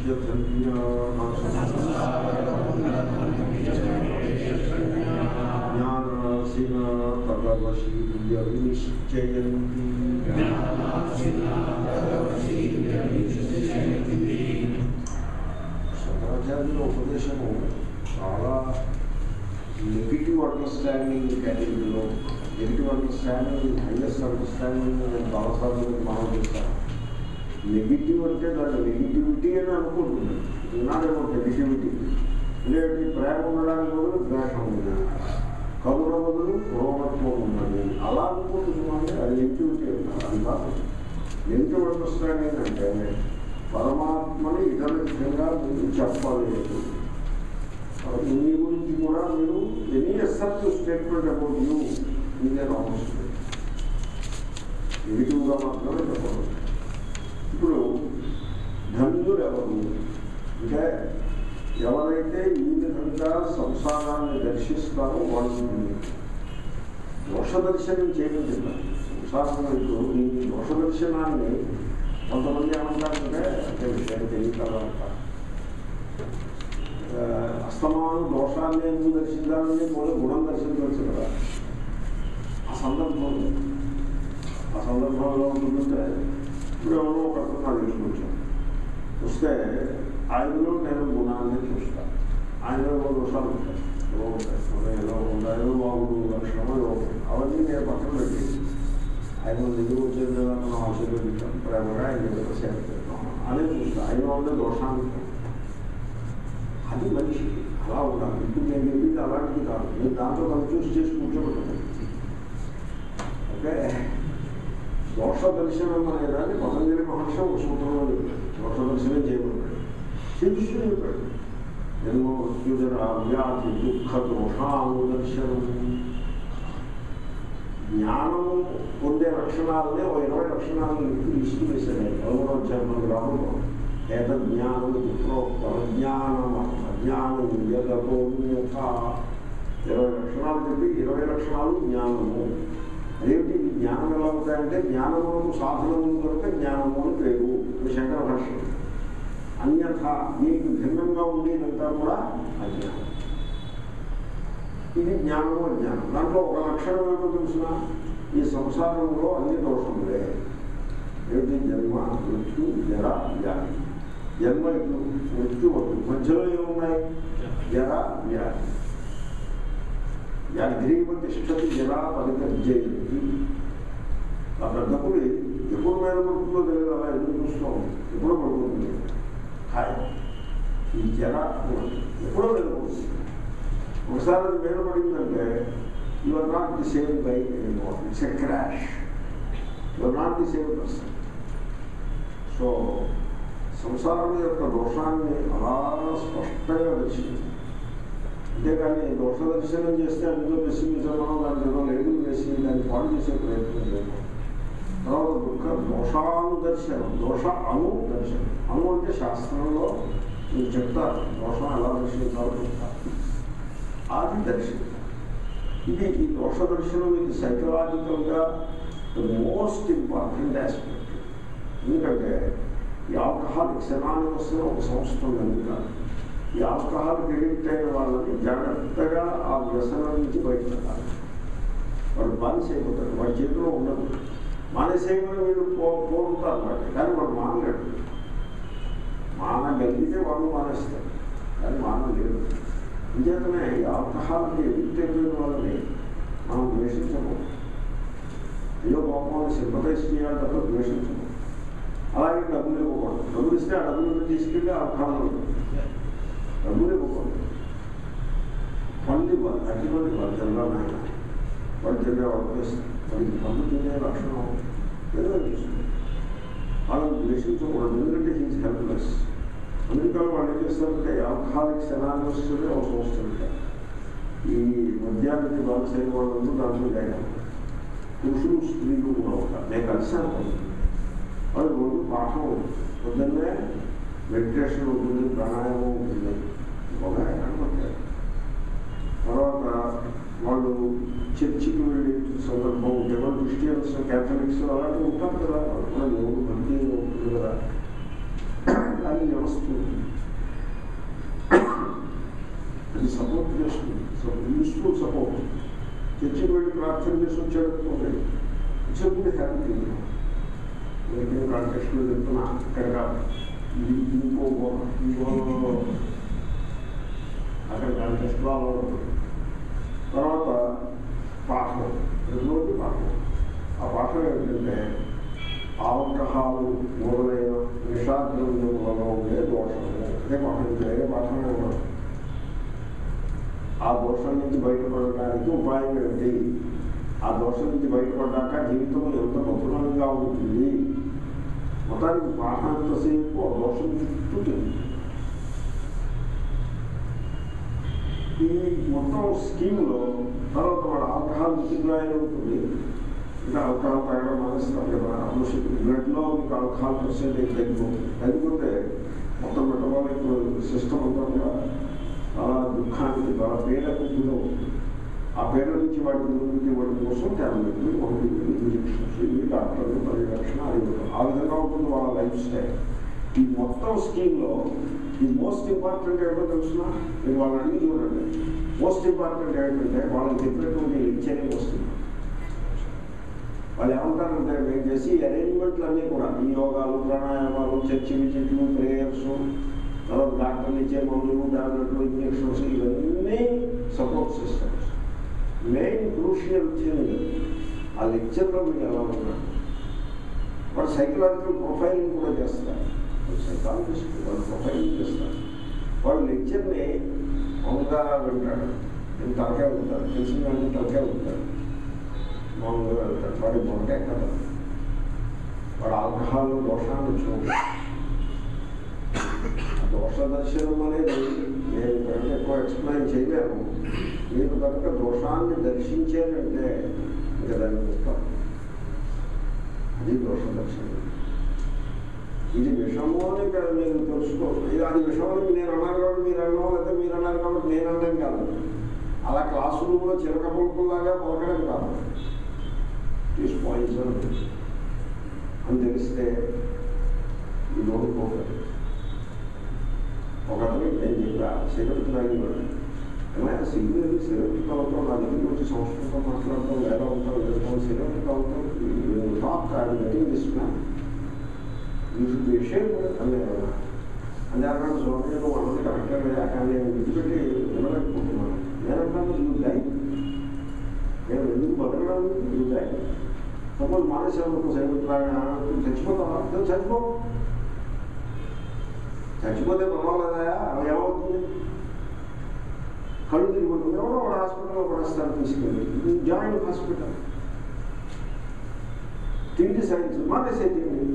సంసారబంధనమనిత్యపేక్ష్య జ్ఞానాసిన తదవశీల్య వినిశ్చయంతి శంకరాచార్యుల ఉపదేశము చాలా నెగిటివ్ అండర్స్టాండింగ్ కేటగిరీలో నెగిటివ్ అండర్స్టాండింగ్ హైయెస్ట్ అండర్స్టాండింగ్ నేను చాలాసార్లు మనం చేస్తాను నెగిటివ్ అంటే దాని నెగిటివిటీ అని అనుకుంటున్నాను. ఈనాడేమో నెగిటివిటీ లేదంటే ప్రేమ ఉండడానికి బదులు ద్వేషం ఉంది. కరుణ బదులు క్రోధత్వం ఉన్నది. అలా అనుకుంటున్నామంటే అది నెగిటివిటీ అంటారు అది కాదు. నెగిటివ్ అంటే పరమాత్మని ఇతర విధంగా మీరు చెప్పలేదు. మీ గురించి కూడా మీరు any acceptive statement about you మీదే రావచ్చు నెగిటివ్గా మాత్రమే చెప్పవచ్చు ఇప్పుడు ధన్యులు ఎవరు అంటే ఎవరైతే ఈ విధంగా సంసారాన్ని దర్శిస్తారో వాళ్ళు దోష దర్శనం చేయడం చెప్పారు సంసారం వైపు ఈ దోష దర్శనాన్ని కొంతమంది ఏమంటారంటే అంటే విషయం తెలియకాలంటారు అస్తమానం దోషాన్ని ఎందుకు దర్శించాలని కూడా గుణం దర్శించవచ్చు కదా ఆ సందర్భంలో ఆ సందర్భంలో ఉంటుందంటే ఇప్పుడు ఎవరో ఒక అతను నా దగ్గరికి వచ్చాను వస్తే ఆయనలో నేను గుణాన్ని చూస్తాను ఆయనలో ఏవో దోషాలు ఉంటాయి ఏవో ఉంటాయి మనం ఎలా ఉంటాయో బాగుడు లక్షణమో ఏవో ఉంటాయి. అవన్నీ నేను పక్కన పెట్టి ఆయన మన దగ్గర వచ్చేది కదా మనం ఆశీర్వదించాం ప్రేమగా ఆయన దగ్గర సేవ చేస్తాం అదే చూస్తాను ఆయన ఉండే దోషాన్ని అది మంచి అలా ఉండాలి ఇప్పుడు నేను చెప్పింది అలాంటిది కాదు నేను దాంతో కన్ఫ్యూజ్ చేసి కూర్చోబెట్టాను ఓకే దోష దర్శనం అనే దాన్ని పతంజలి మహర్షి ఒక సూత్రంలో చెప్పాడు దోష దర్శనం చేయబడ్డాడు శ్రీకృష్ణుడు చెప్పాడు జన్మ వ్యాధి దుఃఖ దోషాను జ్ఞానం పొందే లక్షణాలనే ఓ ఇరవై లక్షణాలను లిస్టు వేశాడు పదమూడవ అధ్యాయంలో రాబోతో ఏత జ్ఞానం ప్రోక్తం అజ్ఞానం అజ్ఞానం యథోన్యత ఇరవై లక్షణాలు చెప్పి ఇరవై లక్షణాలు జ్ఞానము అదేమిటి? జ్ఞానం ఎలా అవుతాయంటే జ్ఞానములకు సాధనము కనుక జ్ఞానము అని పేరు ఇది శంకర భాష అన్యథ మీకు భిన్నంగా ఉండేదంతా కూడా అజ్ఞానం. ఇది జ్ఞానము అజ్ఞానం. దాంట్లో ఒక లక్షణం ఏమో తెలిసిన? ఈ సంసారంలో అన్ని దోషములే. ఏమిటి? జన్మ మృత్యు జర వ్యాధి. జన్మ ఇట్లు మృత్యు. మధ్యలో ఏమున్నాయి? జర వ్యాధి. వ్యాఘ్రీవ తిష్టతి జరా పరిగర్జయంతి ఆ పెద్ద పులి ఎప్పుడు మీద పడుతుందో తెలియదు అలా ఎదురు చూస్తూ ఉంది ఎప్పుడు పడుతుంది ఖాయం ఈ జర ఎప్పుడో మీద పడుతుంది ఒకసారి అది మీద పడిందంటే you are not the same by it's a crash you are not the same person so సంసారం యొక్క దోషాన్ని అలా స్పష్టంగా దర్శించింది అంతేకాని దోష దర్శనం చేస్తే అందులో పెసిమించడం దాని ఏదో లేబుల్ వేసి దాన్ని పాడు చేసే ప్రయత్నం లేదు. తర్వాత దుఃఖ దోషానుదర్శనం దోష అను దర్శనం అను అంటే శాస్త్రంలో మీరు చెప్తారు దోషం ఎలా దర్శించాలో చెప్తారు. అది దర్శనం ఇది ఈ దోష దర్శనం ఇది సైకలాజికల్గా మోస్ట్ ఇంపార్టెంట్ ఆస్పెక్ట్ ఎందుకంటే ఈ ఆల్కహాలిక్ వస్తే ఒక సంస్థ ఉంది ఈ ఆల్కహాల్కి ఎడిక్ట్ అయిన వాళ్ళని జాగ్రత్తగా ఆ వ్యసనం నుంచి బయటపెట్టాలి వాడు బానిస అయిపోతాడు వాడి చేతిలో ఉండదు మానేసేయమని వీళ్ళు పో పోతారు అన్నమాట కానీ వాడు మానలేడు మానగలిగితే వాడు మానేస్తాడు కానీ మానలేడు అంచేతనే ఈ ఆల్కహాల్కి ఎడిక్ట్ అయిపోయిన వాళ్ళని మనం ద్వేషించకూడదు అయ్యో పాపం సింపతైజ్ చేయాలి తప్ప ద్వేషించకూడదు అలాగే డబ్బులు ఇవ్వకూడదు డబ్బులు ఇస్తే ఆ డబ్బులు తీసుకెళ్ళి ఆల్కహాల్ డబ్బులు ఇవ్వకూడదు పండు ఇవ్వాలి అటువంటి ఇవ్వాలి తెల్లనాయన వాడు తినే వాడు వేస్తాడు వాడికి పండు తినే లక్షణం ఏదో చూస్తుంది వాళ్ళని ద్వేషించకూడదు ఎందుకంటే హీస్ హెల్ప్లెస్ అమెరికాలో వాళ్ళు ఏం చేస్తారంటే ఆల్కహాలిక్ సెనాలిస్ ఒక సంస్థ ఉంటారు ఈ మద్యానికి బాలసైన వాళ్ళంతా దాంట్లో జాయిన్ పురుషులు స్త్రీలు కూడా ఉంటారు నేను కలిసాను వాళ్ళు రోజు పాఠం పొద్దున్నే మెడిటేషన్ ఉంటుంది ప్రాణాయామం ఉంటుంది ఒక కనపడతారు తర్వాత వాళ్ళు చర్చికి వెళ్ళే సందర్భం ఎవరు క్రిస్టియన్స్ క్యాథలిక్స్ అలాంటివి ఉంటారు కదా వాళ్ళు కూడా దేవుడు భక్తి ఉంటుంది కదా దాన్ని వ్యవస్థ ఉంటుంది అది సపోర్ట్ చేస్తుంది యూస్ఫుల్ సపోర్ట్ చర్చికి వెళ్ళి ప్రార్థన చేసి వచ్చేటప్పుడు చెప్పింది హ్యాపీ నేను కాంటెక్స్ట్లో చెప్తున్నా అక్కడ కాదు ఇది ఇంకో ఇంకో అక్కడ కాంటెక్స్ట్లో అలా ఉంటుంది తర్వాత పాఠం రెండోది పాఠం ఆ పాఠం ఏంటంటే ఆల్కహాల్ మొదలైన నిషాద్రవ్యములలో ఉండే దోషము అదే పాఠం ఇది వేరే పాఠమే ఉండదు ఆ దోషం నుంచి బయటపడడానికి ఉపాయం ఏంటి ఆ దోషం నుంచి బయటపడ్డాక జీవితం ఎంత మధురంగా ఉంటుంది మొత్తానికి పాఠం ఎంతసేపు ఆ దోషం చుట్టూ తిరుగుతుంది ఈ మొత్తం స్కీమ్లో తర్వాత వాడు ఆల్కహాల్ విసిగ్రాయలు ఉంటుంది. ఇంకా ఆల్కహాల్ తాగడం మానేస్తారు కదా అప్పుడు బ్లడ్లో మీకు ఆల్కహాల్ పర్సెంటేజ్ తగ్గిపోతుంది. తగ్గిపోతే మొత్తం మెటబాలిక్ సిస్టమ్ అంతా కూడా చాలా దుఃఖానికి చాలా పీడకు గురవుతుంది ఆ పేడ నుంచి వాటి గురించి వాటి కోసం ట్యాబ్లెట్లు ఒకటి ఇంజక్షన్స్ ఇవి డాక్టర్లు పరిరక్షణ అది ఆ విధంగా ఉంటుంది వాళ్ళ లైఫ్ స్టైల్. ఈ మొత్తం స్కీమ్లో ఈ మోస్ట్ ఇంపార్టెంట్ ఏంటో తెలుసిన? మీరు వాళ్ళని అడిగి చూడండి. మోస్ట్ ఇంపార్టెంట్ ఏంటంటే వాళ్ళకి చెప్పినటువంటి లెక్చరే వస్తుంది. వాళ్ళు ఏమంటారంటే మేము చేసి అరేంజ్మెంట్లు అన్నీ కూడా ఈ యోగాలు ప్రాణాయామాలు చర్చి విజిట్లు ప్రేయర్స్ తర్వాత డాక్టర్లు ఇచ్చే మందులు టాబ్లెట్లు ఇంజక్షన్స్ ఇవన్నీ సపోర్ట్ చేస్తారు మెయిన్ క్రూషియల్ థింగ్ ఆ లెక్చర్లో మీకు ఎలా ఉన్నారు? వాడు సైకలాజికల్ ప్రొఫైలింగ్ కూడా చేస్తారు. సైకాలజిస్ట్ వాళ్ళు ప్రొఫైలింగ్ చేస్తారు. వాడు లెక్చర్ని మామూలుగా వింటాడు. నేను తలకే ఉంటాడు తెలిసిన కానీ తలకే ఉంటాడు మామూలుగా వెళ్తాడు వాడి బొంటే కదా. వాడు ఆల్కహాల్ దోషాన్ని చూడాలి దోష దర్శనం అనేది నేను కనుక ఎక్కువ ఎక్స్ప్లెయిన్ చేయలేను. మీరు కనుక దోషాన్ని దర్శించారంటే ఇంకా దాన్ని చెప్తాను అది దోష దర్శనం ఇది విషము అని ఇక్కడ మీరు తెలుసుకోవచ్చు ఇది అది విషమని నేను అన్నారు కాబట్టి మీరు అన్నాం లేదా మీరు అన్నారు కాబట్టి నేను అన్నాం కాదు. అలా క్లాస్ రూమ్లో చిరక పులుపులాగా పలకడం కాదు. ఇస్ పాయిజన్ అని తెలిస్తే ఈ పోతుంది నేను చెప్పా సిగరెట్ తాగేవాడు ఏమైనా సిగ్నల్ సిగరెట్ తాగుతాం నా దగ్గర వచ్చి సంస్కృతం మాట్లాడతాం ఎలా ఉంటాం వెళ్తాం సిగరెట్ తాగుతాం talk I'm getting this man you అని అంటే అన్నాడు స్వామి నువ్వు అన్నది కరెక్టే కదా. కానీ నేను విడిచిపెట్టి వినలేకపోతున్నాను నేనంటాను యూ లైక్ నేను ఎందుకు బతకడం ఇదే సపోజ్ మానేశాను సైనికులాగా చచ్చిపోతావా? చచ్చిపో. చచ్చిపోతే పర్వాలేదా అవి ఏమవుతుంది కళ్ళు తిరిగిపోతుంది ఎవరో ఒక హాస్పిటల్లో పడేస్తారు తీసుకెళ్ళి జాయింట్ హాస్పిటల్. తిండి సైన్స్ మానేసే తిండి.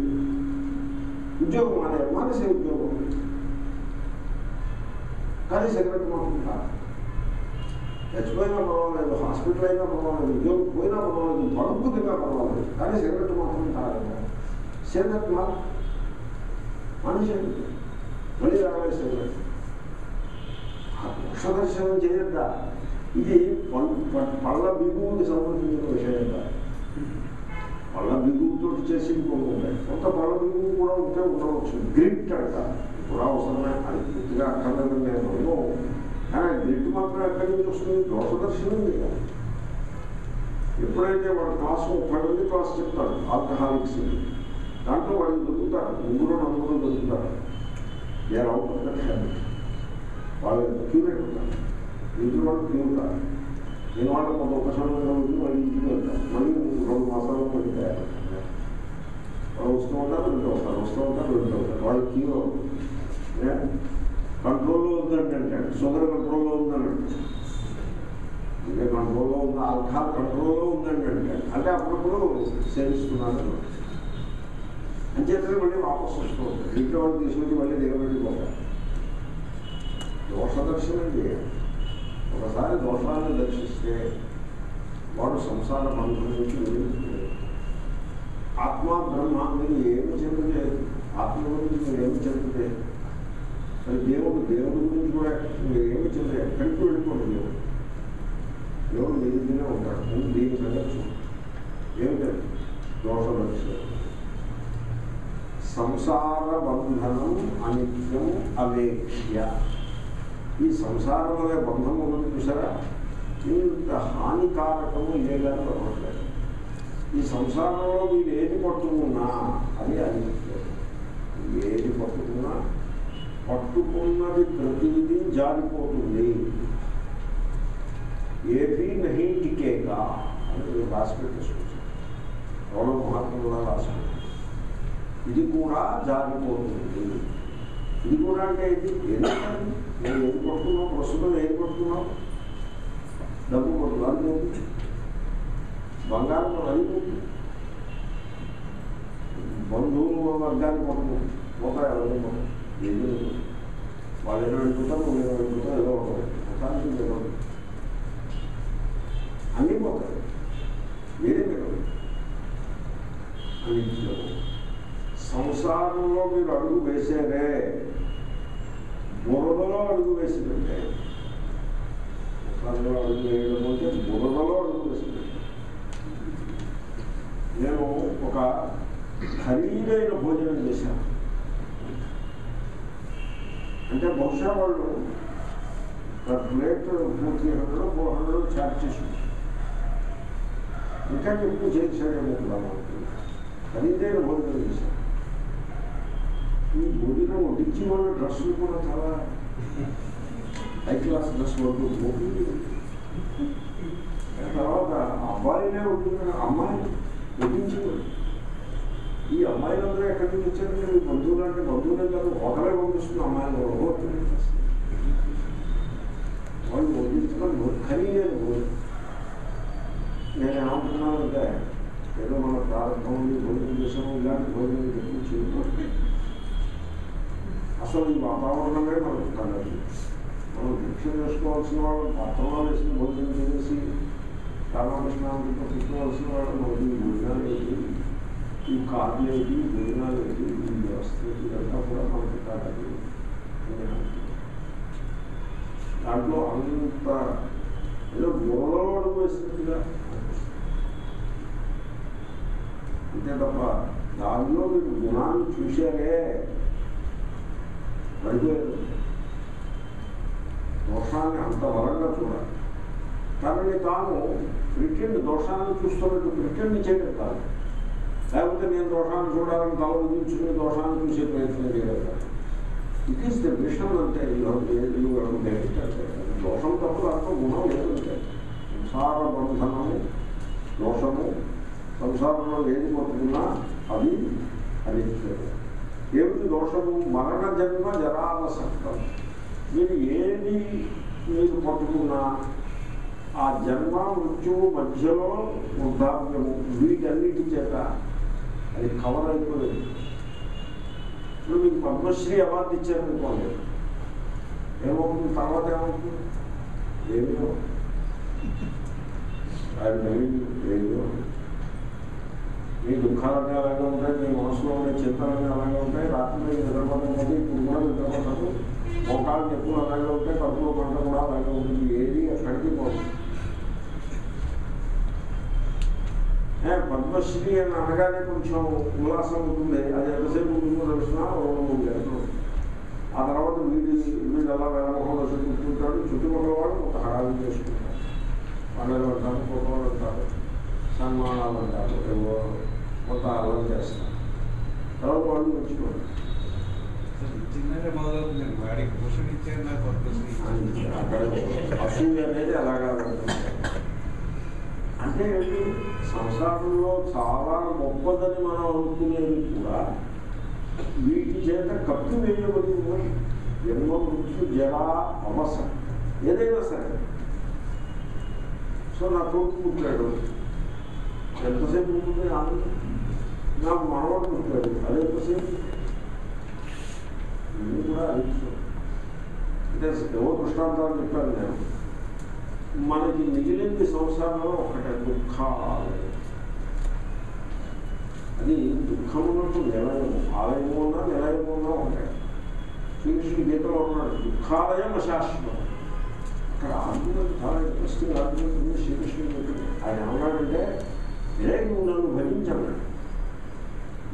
ఉద్యోగం మానే మానేసే ఉద్యోగం. కానీ సిగరెట్ మాత్రం చచ్చిపోయినా పర్వాలేదు హాస్పిటల్ అయినా పర్వాలేదు ఉద్యోగం పోయినా పర్వాలేదు పడుపు తిన్నా పర్వాలేదు కానీ సిగరెట్ మాత్రం తాగదు సిగరెట్ మా మనిషి మళ్ళీ రావాలి ఆ దర్శనం చేయొద్దా ఇది పళ్ళ బిగువుకి సంబంధించిన విషయం పళ్ళ బిగువుతో చేసి ఇంకొకటి ఉంటాయి కొంత పళ్ళ బిగువు కూడా ఉంటే ఉండవచ్చు గ్రిట్ అంట కూడా అవసరమే అది పూర్తిగా అక్కర్లేదని నేను కానీ గ్రిట్ మాత్రం ఎక్కడి నుంచి వస్తుంది దోషదర్శనం లేదా ఎప్పుడైతే వాడు క్లాస్ ముప్పై మంది క్లాస్ చెప్తారు ఆల్కహాలిక్స్ దాంట్లో వాడికి దొరుకుతారు ముగ్గురు నలుగురు దొరుకుతారు నేను ఆర్ అవుట్ వాళ్ళు క్యూర్ అయిపోతారు ఇంటి వాళ్ళు క్యూ ఉంటారు నేను వాళ్ళు కొంత ఉపశమనంగా ఉండి మళ్ళీ ఇంటికి వెళ్తాను. మళ్ళీ రెండు మాసాలు మళ్ళీ తయారు వాళ్ళు వస్తూ ఉంటారు వెళ్తూ ఉంటారు వస్తూ ఉంటారు వెళ్తూ ఉంటారు. వాళ్ళు క్యూర్ కంట్రోల్లో ఉందంటే షుగర్ కంట్రోల్లో ఉందని అంటే. కంట్రోల్లో ఉంది ఆల్కహాల్ కంట్రోల్లో ఉందంటే అంటే అప్పుడప్పుడు సేవిస్తున్నాను అంచేతనే మళ్ళీ వాపసు వస్తూ ఉంటాడు ఇంట్లో వాళ్ళు తీసుకొచ్చి మళ్ళీ దిగబెట్టిపోతారు దోష దర్శనం చేయాలి ఒకసారి దోషాన్ని దర్శిస్తే వాడు సంసార బంధం నుంచి విడుదల ఆత్మ బ్రహ్మ మీరు ఏమి చెందలేదు ఆత్మ గురించి మీరు ఏమి చెందలేదు మరి దేవుడు దేవుడి గురించి కూడా మీరు ఏమి చెందలేదు ఎక్కడికి వెళ్ళిపోండి దేవుడు దేవుడు మీ దగ్గరే ఉంటాడు ముందు దీని సంగతి చూడండి ఏమిటది దోష దర్శనం సంసార బంధనం అనిత్యం అవేక్ష్య ఈ సంసారం అనే బంధం ఉన్నది చూసారా ఇంత హానికారకము ఇదేగానే అవ్వట్లేదు ఈ సంసారంలో మీరు ఏది పట్టుకున్నా అది అనిత్యం ఏది పట్టుకున్నా పట్టుకున్నది ప్రతిదీ జారిపోతుంది ఏది నహి టికేగా అని రాసి పెట్టేసుకొచ్చారు ఎవరో మహాత్ములు కూడా రాసి పెట్టారు. ఇది కూడా జారిపోతుంది. ఇది కూడా అంటే ఇది ఎందుకంటే నేను ఏం కొడుతున్నావు? ప్రస్తుతం ఏం కొడుతున్నావు? డబ్బు కొడుతున్నాను బంగారం అది బంధువులు వర్గాన్ని కొట్టు ఒక ఎవరిని కొట్టు వాళ్ళు ఏదో వెళ్ళిపోతారు నువ్వు ఏదో వెళ్ళిపోతావు ఏదో ఒకటి మొత్తానికి అన్నీ పోతాయి. మీరే మీరు అనిత్యం సంసారంలో మీరు అడుగు వేసేదే. బురదలో అడుగు వేసినట్టే సంసారంలో అడుగు వేయడం అంటే బురదలో అడుగు వేసినట్టే నేను ఒక ఖరీదైన భోజనం చేశాను. అంటే బహుశా వాళ్ళు ఒక plate four three hundred four hundred charge చేసి ఇంకా ఎక్కువ చేశాడేమో ఖరీదైన భోజనం చేశాను ఈ భోజనం వడ్డించి వాళ్ళ డ్రెస్సులు కూడా చాలా హై క్లాస్ డ్రెస్ వద్దు మోడీ తర్వాత అబ్బాయినే ఉంటుంది అమ్మాయి వడ్డించేవాడు ఈ అమ్మాయిలందరూ ఎక్కడి నుంచి వచ్చారంటే మీ బంధువులు అంటే బంధువులే కాదు ఒకరే పంపిస్తుంది అమ్మాయిలు ఒకరు వాళ్ళు వడ్డించడం ఖరీదైన భోజనం నేను ఏమంటున్నానంటే ఏదో మన ప్రారంభం ఉంది భోజనం చేసాము ఇలాంటి భోజనం ఎక్కువ చేయకూడదు అసలు ఈ వాతావరణమే మనకు కలదు మనం దీక్ష చేసుకోవాల్సిన వాళ్ళు పత్రంలో వేసిన భోజనం చేసి రామకృష్ణాంతో తిట్టుకోవాల్సిన వాళ్ళు మనకి ఈ భోజనాలు ఏంటి ఈ కార్లు ఏంటి ఈ భోజనాలు ఏంటి ఈ వ్యవస్థ ఏంటి, ఇదంతా కూడా మనకి కాదు దాంట్లో అంత ఏదో బుర్రలో అడుగు వేసినట్టుగా అంతే తప్ప దానిలో మీరు గుణాన్ని చూశారే పడిపోయారు దోషాన్ని అంత బలంగా చూడాలి. తనని తాను ప్రిటెండ్ దోషాన్ని చూస్తున్నట్టు ప్రిటెండ్ చేయడం కాదు లేకపోతే నేను దోషాన్ని చూడాలని తల ఉదించుకుని దోషాన్ని చూసే ప్రయత్నం చేయలేదు ఇట్ ఈస్ ద మిషన్ అంటే దోషం తప్ప దాంట్లో గుణం లేదంటే సంసార బంధనము దోషము సంసారంలో ఏది పడుతున్నా అది అనిత్యం. ఏమిటి దోషము? మరణ జన్మ జరావసక్తం మీరు ఏది మీరు పట్టుకున్నా ఆ జన్మ మృత్యువు మధ్యలో వృద్ధాప్యము వీటన్నిటి చేత అది కవర్ అయిపోయింది. ఇప్పుడు మీకు పద్మశ్రీ అవార్డు ఇచ్చారనుకోండి. ఏమవుతుంది తర్వాత ఏమవుతుంది? ఏమో అది ఏమో మీ దుఃఖాలన్నీ అలాగే ఉంటాయి మీ మనసులో ఉండే చింతలన్నీ అలాగే ఉంటాయి రాత్రి మీరు నిద్రపోతుంది ఇప్పుడు కూడా నిద్రపోతారు. మోకాళ్ళు ఎప్పుడు అలాగే ఉంటాయి కడుపులో పంట కూడా అలాగే ఉంటుంది ఏది అక్కడికి పోదు. పద్మశ్రీ అని అనగానే కొంచెం ఉల్లాసం ఉంటుంది. అది ఎంతసేపు ఉంటుందో తెలిసిన రెండు మూడు గంటలు ఆ తర్వాత వీడి వీడు అలా వేలమొహంలో కూర్చుంటాడు చుట్టుపక్కల వాళ్ళు ఒక హడావి చేసుకుంటారు. పండుగలు అంటారు ఫోటోలు అంటారు సన్మానాలు అంటారు ఏవో కొంత అలం చేస్తారు తర్వాత వాళ్ళు మెచ్చుకోండి చిన్నగా మొదలవుతుంది. వాడికి భూషణ్ ఇచ్చారు నాకు పద్మశ్రీ అక్కడ అసూయ అనేది అలాగా. అంటే ఏంటి? సంసారంలో చాలా గొప్పదని మనం అనుకునేది కూడా వీటి చేత కప్పి వేయబడి ఉన్నది జన్మ మృత్యు జడ అవసరం. ఏదైనా సరే. సో నా తోటి పుట్టాడు. ఎంతసేపు ఉంటుంది ఆనందం నాకు మనవాడు పుట్టాడు అది ఎంతసేపు ఇవి కూడా అనిపిస్తుంది అంటే ఏవో దృష్టాంతాలు చెప్పాను నేను మనకి మిగిలింది సంసారంలో ఒకటే దుఃఖాలయం అది దుఃఖమునకు నిలయము ఆలయము ఉన్నా నిలయము ఉన్నా ఉంటాయి శ్రీకృష్ణుడి గీతలో ఉన్నాడు దుఃఖాలయం అశాశ్వతం అక్కడ ఆర్గ్యుమెంట్ చాలా ఇంట్రెస్టింగ్ ఆర్గ్యుమెంట్ ఉంది శ్రీకృష్ణుడు చెప్పింది ఆయన ఏమన్నాడంటే ఏ నువ్వు నన్ను భజించాడు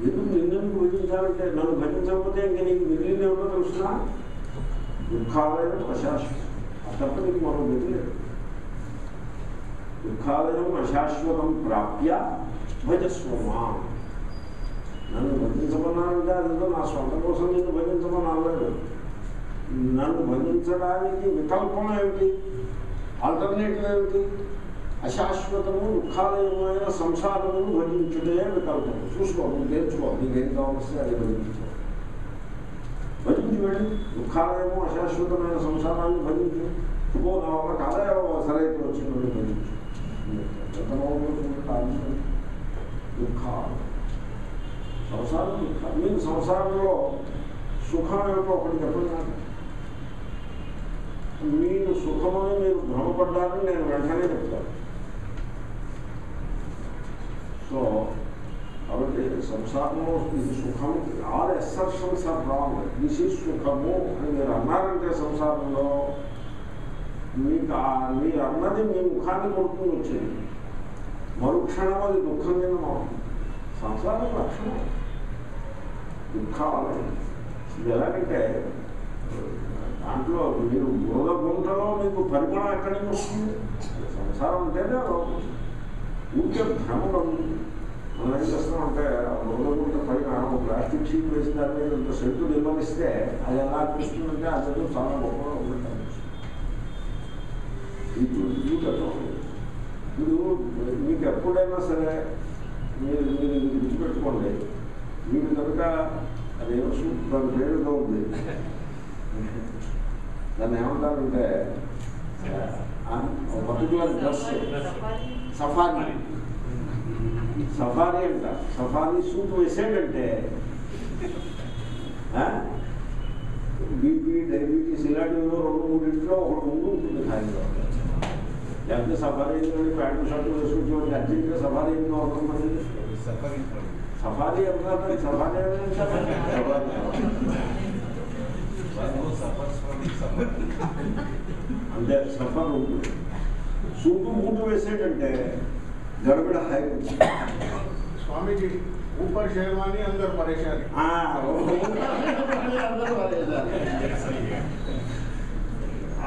ఎందుకు నిన్నెందుకు భజించాలంటే నన్ను భజించకపోతే ఇంక నీకు మిగిలింది ఏమో తెలుసునా దుఃఖాలయం అశాశ్వతం ఆ తప్ప నీకు మనం మిగిలేదు దుఃఖాలయం అశాశ్వతం ప్రాప్య భజస్వమా నన్ను భజించమన్నానంటే అదేదో నా సొంత కోసం నిన్ను భజించమని అనలేదు నన్ను భజించడానికి వికల్పం ఏమిటి ఆల్టర్నేటివ్ ఏమిటి అశాశ్వతము దుఃఖాలయమైన సంసారమును భజించుటే వికల్పం చూసుకో నువ్వు నేర్చుకో నీకేం కావాల్సి అది భజించుకో భజించి వెళ్ళి దుఃఖాలయము అశాశ్వతమైన సంసారాన్ని భజించు ఇంకో నా వల్ల కాదా సరైతే వచ్చిందని భజించు దుఃఖాలు సంసారం దుఃఖాలు మీరు సంసారంలో సుఖం ఏమిటో ఒకటి చెప్పండి నాకు మీరు సుఖమని మీరు భ్రమపడ్డారని నేను వెంటనే చెప్తాను సో కాబట్టి సంసారంలో ఇది సుఖం all assertions are wrong this is సుఖము అని మీరు అన్నారంటే సంసారంలో మీకు ఆ- మీరు అన్నది మీ ముఖాన్ని కొడుకుని వచ్చింది మరుక్షణం అది దుఃఖం కింద మారుతుంది సంసారం లక్షణం దుఃఖాలు ఇది ఎలాగంటే దాంట్లో మీరు బురద గుంటలో మీకు పరిమాణం ఎక్కడి నుంచి వస్తుంది సంసారం అంటేనే అలా ఉంటుంది. ఊరికే భ్రమలు ఉంది. మనం ఏం చేస్తామంటే ఆ బురద గుంట పైన ఒక ప్లాస్టిక్ షీట్ వేసి దాని మీద ఇంత సెంటు నిర్వహిస్తే అది ఎలా అనిపిస్తుందంటే ఆ చెట్టు చాలా గొప్పగా ఉంటుంది ఇప్పుడు ఇప్పుడు మీకు ఎప్పుడైనా సరే మీరు మీరు ఇది గుర్తుపెట్టుకోండి మీకు కనుక అదేమో సూప్ దాని పేరుగా ఉంది దాన్ని ఏమంటారంటే పర్టికులర్ డ్రెస్ సఫారీ సఫారీ అంట సఫారీ సూట్ వేసాడంటే బీపీ డయాబెటీస్ ఇలాంటివి రెండు మూడింట్లో ఒకటి ముందు ఉంటుంది ఖాళీలో లేకపోతే సఫారీ ప్యాంటు షర్టు వేసుకుంటే అర్జెంట్గా సఫారీ ఎందుకు అవసరం పడింది సఫరించాలి సఫారీ అన్నారు సఫారీ సఫర్ స్వామి సఫర్ అంటే సఫర్ ఉంటుంది సూటు మూటు వేసేటంటే గడబిడ హాయి వచ్చింది स्वामी जी ऊपर शेरवानी अंदर परेशानी ఆ,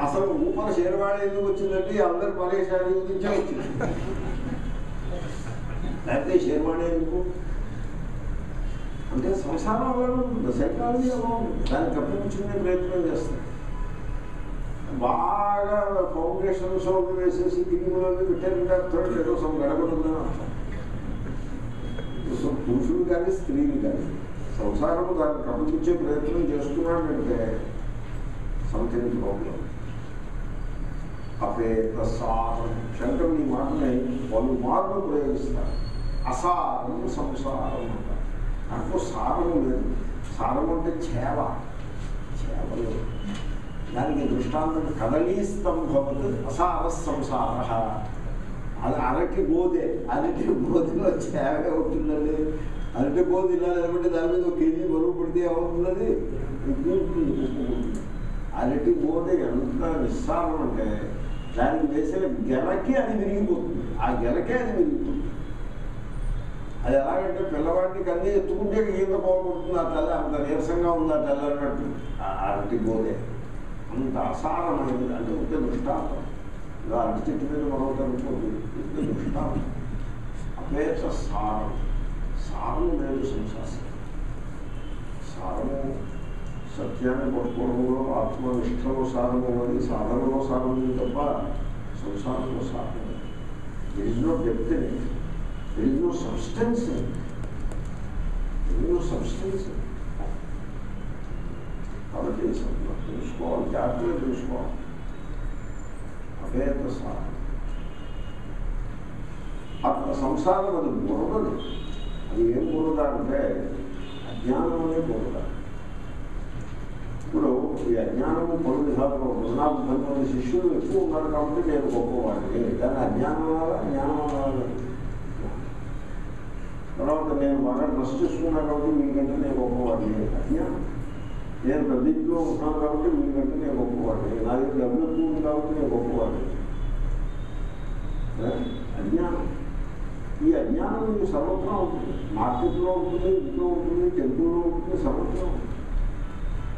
అసలు ఊపర షేర్వాడ ఎందుకు వచ్చిందంటే అందరు పరేషాని గురించే వచ్చింది లేకపోతే షేర్వాడ ఎందుకు అంటే సంసారం అలాగే ఉంటుంది సైకాలజీ అలా ఉంటుంది దాన్ని కప్పించుకునే ప్రయత్నం చేస్తాం బాగా ఫౌండేషన్ అవి వేసేసి కిందిలో పెట్టారంటే అర్థం ఏదో సమ్ గడపడుందని సో పురుషులు కానీ స్త్రీలు కానీ సంసారము దాన్ని కప్పుకొచ్చే ప్రయత్నం చేస్తున్నాడంటే సంథింగ్ ప్రాబ్లం అపేత సారం శంకరుని ఈ మాటని పలు మార్లు ప్రయోగిస్తారు. అసారం సంసారం అంటారు దాంట్లో సారము లేదు. సారం అంటే చేవ. చేవ లేదు దానికి దృష్టాంతం కదలీ స్తంభవత్ అసార సంసార అది అరటి బోధే అరటి బోధలో చేవే ఉంటుందండి. అరటి బోధ ఇలా నిలబడి దాని మీద ఒక కేజీ బరువు పడితే ఏమవుతున్నది అరటి బోధ ఎంత విస్తారం అంటే దానికి వేసిన గెలకి అది విరిగిపోతుంది. ఆ గెలకే అది విరిగిపోతుంది అది ఎలాగంటే పిల్లవాడిని కన్నీ ఎత్తుకుంటే ఈత పోగొడుతుంది ఆ తల్లి అంత నీరసంగా ఉంది ఆ తల్లి అన్నట్టు. ఆ అరటి బోధే అంత అసారమైనది అంటే ఉంటే దృష్టాంతం ఇలా అరటి చెట్టు మీద మరొకటి అనుకోండి ఉంటే దృష్టాంతం అపేక్ష సారం సారం లేదు సంశాసం సారము సత్యాన్ని పట్టుకోవడంలో ఆత్మనిష్టలో సారము అది సాధనలో సారం ఉంది తప్ప సంసారంలో సారం there is no depth in it there is no substance in there is no substance కాబట్టి సంత- తెలుసుకోవాలి జాగ్రత్తగా తెలుసుకోవాలి అభేద సారం అట్లా సంసారం అది బురదది అది ఏం బురద అంటే అజ్ఞానం అనే బురద ఇప్పుడు ఈ అజ్ఞానము పలు విధాలుగా ఉంటుంది నాకు పది మంది శిష్యులు ఎక్కువ ఉన్నారు కాబట్టి నేను గొప్పవాడిని దాన్ని అజ్ఞానం అనాలా జ్ఞానం అనాలి తర్వాత నేను బాగా ట్రస్ట్ చేసుకున్నాను కాబట్టి మీకంటే నేను గొప్పవాడిని అజ్ఞానం నేను పెద్ద ఇంట్లో ఉన్నాను కాబట్టి మీకంటే నేను గొప్పవాడిని నా దగ్గర డబ్బులు ఎక్కువ ఉంది కాబట్టి నేను గొప్పవాడిని ఏ? అజ్ఞానం ఈ అజ్ఞానం మీకు సర్వత్రా ఉంటుంది మార్కెట్లో ఉంటుంది ఇంట్లో ఉంటుంది టెంపుల్లో ఉంటుంది సర్వత్రా ఉంటుంది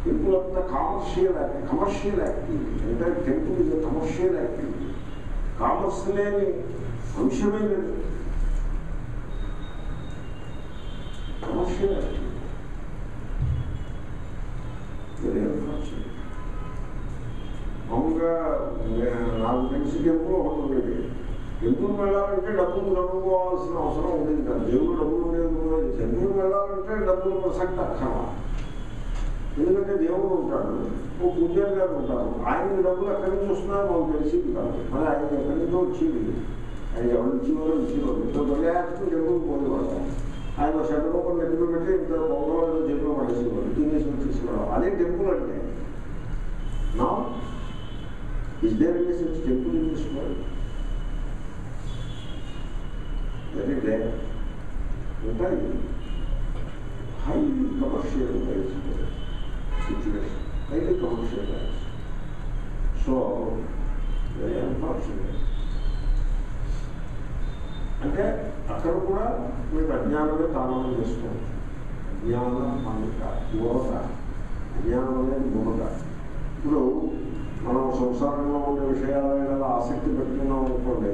టెంపుల్ అంతా కామర్షియల్ యాక్ట్ కమర్షియల్ యాక్టివిటీ అంటే టెంపుల్ ఇది కమర్షియల్ యాక్టివిటీ కామర్స్ లేని అంశమే లేదు కమర్షియల్ యాక్టివిటీ టెంపుల్ వెళ్ళాలంటే డబ్బులు కనుక్కోవాల్సిన అవసరం ఉండేది కాదు. దేవుడు డబ్బులు ఉండేది ఉండేది వెళ్ళాలంటే డబ్బులు ప్రసక్తి అక్కర్లా ఎందుకంటే దేవుడు ఉంటాడు. ఓ పూజారి గారు ఉంటారు. ఆయన డబ్బులు ఎక్కడి నుంచి వస్తున్నారో మాకు తెలిసింది కాదు. మరి ఆయన ఎక్కడి నుంచో వచ్చింది? ఆయన ఎవరి ఇచ్చేవారు ఇచ్చేవారు ఇంత ప్రజాయాత్మ టెంపుల్ పోయేవాడు ఆయన షెడ్ రూపాయలు ఎదురు పెట్టి ఇంత బొమ్మలో జబ్బులో పడేసేవాడు తినేసి వచ్చేసేవాడు అదే టెంపుల్ అంటే. నా is there temple in this world very day ఉంటాయి. High commercial situation highly commercial so very unfortunate అంటే అక్కడ కూడా మీకు అజ్ఞానమే తానం చేసుకోవచ్చు. అజ్ఞాన మనిక యువత. అజ్ఞానమే అనేది ఇప్పుడు మనం సంసారంలో ఉండే విషయాల మీద ఆసక్తి పెట్టుకున్నాం అనుకోండి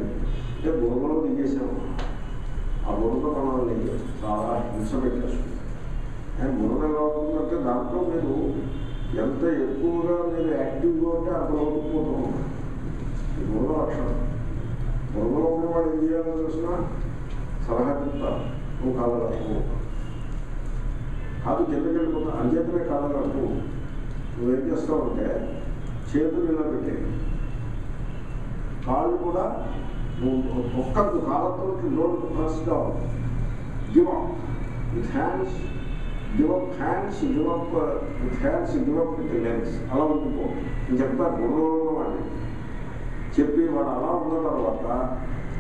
అంటే బురదలో దిగేసాము ఆ బురద మనల్ని చాలా హింస పెట్టేస్తుంది అండ్ బురద ఎలా దాంట్లో మీరు ఎంత ఎక్కువగా మీరు యాక్టివ్గా ఉంటే అంత లోతుకుపోతూ ఉన్నారు ఈ బురద లక్షణం. బురదలో ఉన్నవాడు ఏం చేయాలో తెలిసిన సలహా చెప్తారు నువ్వు కాదలకు కాదు కిందకి వెళ్ళిపోతా అంచేతనే నువ్వు నువ్వేం చేస్తావంటే చేతులు ఇలా పెట్టేవి కాళ్ళు కూడా ఒక్కరికి ఒక్కదు లోన్ లోటు press give up with hands give up hands give up with hands give up with legs అలా ఉండిపో నేను చెప్తాను గుర్రంలో వాడిని చెప్పి వాడు అలా ఉన్న తర్వాత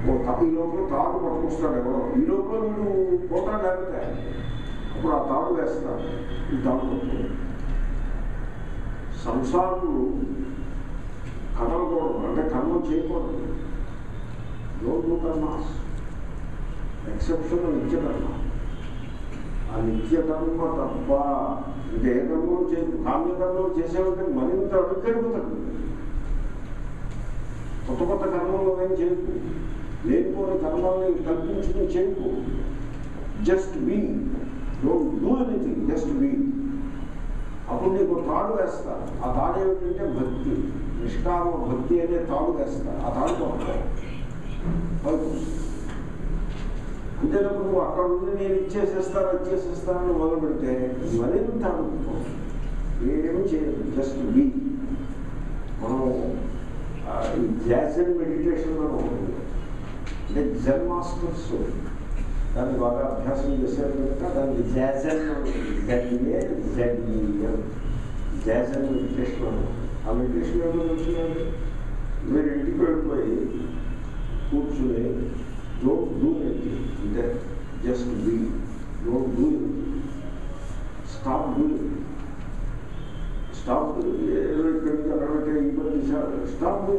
ఓ తా- ఈ లోపల తాడు పట్టుకొస్తాడు ఎవరో ఈ లోపల వీడు పోతాడు లేకపోతే అప్పుడు ఆ తాడు వేస్తాడు ఈ తాడు పట్టుకుని సంసారులు కదలకూడదు అంటే కర్మ చేయకూడదు డోంట్ కర్మాస్ ఎక్సెప్షన్ నిత్యకర్మ ఆ నిత్యకర్మ తప్ప ఇంకా ఏ కర్మలు చేయదు కామ్యకర్మలు చేసేవంటే మరింత అడుగడిపోతాడు కొత్త కొత్త కర్మలు ఏం చేయకు. లేనిపోని కర్మల్ని కల్పించుకుని చేయకు. Just be don't do anything just be అప్పుడు నీకు తాడు వేస్తారు. ఆ తాడు ఏమిటంటే భక్తి. నిష్కామ భక్తి అనే తాడు వేస్తారు. ఆ తాడు కొడతారు అంతేనప్పుడు నువ్వు అక్కడ ఉండి నేను ఇచ్చేసేస్తాను ఇచ్చేసేస్తానని మొదలు పెడితే మరింత అడుగుతాం చేయదు జస్ట్ బీ మనం ఆ, ఈ జాజన్ మెడిటేషన్ అని ఉంటుంది. అంటే జన్ మాస్టర్స్ దాన్ని బాగా అభ్యాసం చేశారు కనుక దాన్ని జాజన్ జడ్ఏ జడ్ఈఎం జాజన్ మెడిటేషన్ అని ఆ మెడిటేషన్ ఏమో మీరు ఇంటికి వెళ్ళిపోయి కూర్చుని డోంట్ డూ ఎనీథింగ్ అంటే just be don't do stop do stop ఏదో ఇక్కడి నుంచి అక్కడ పెట్టే ఈ పని చేశారు స్టాప్ డూ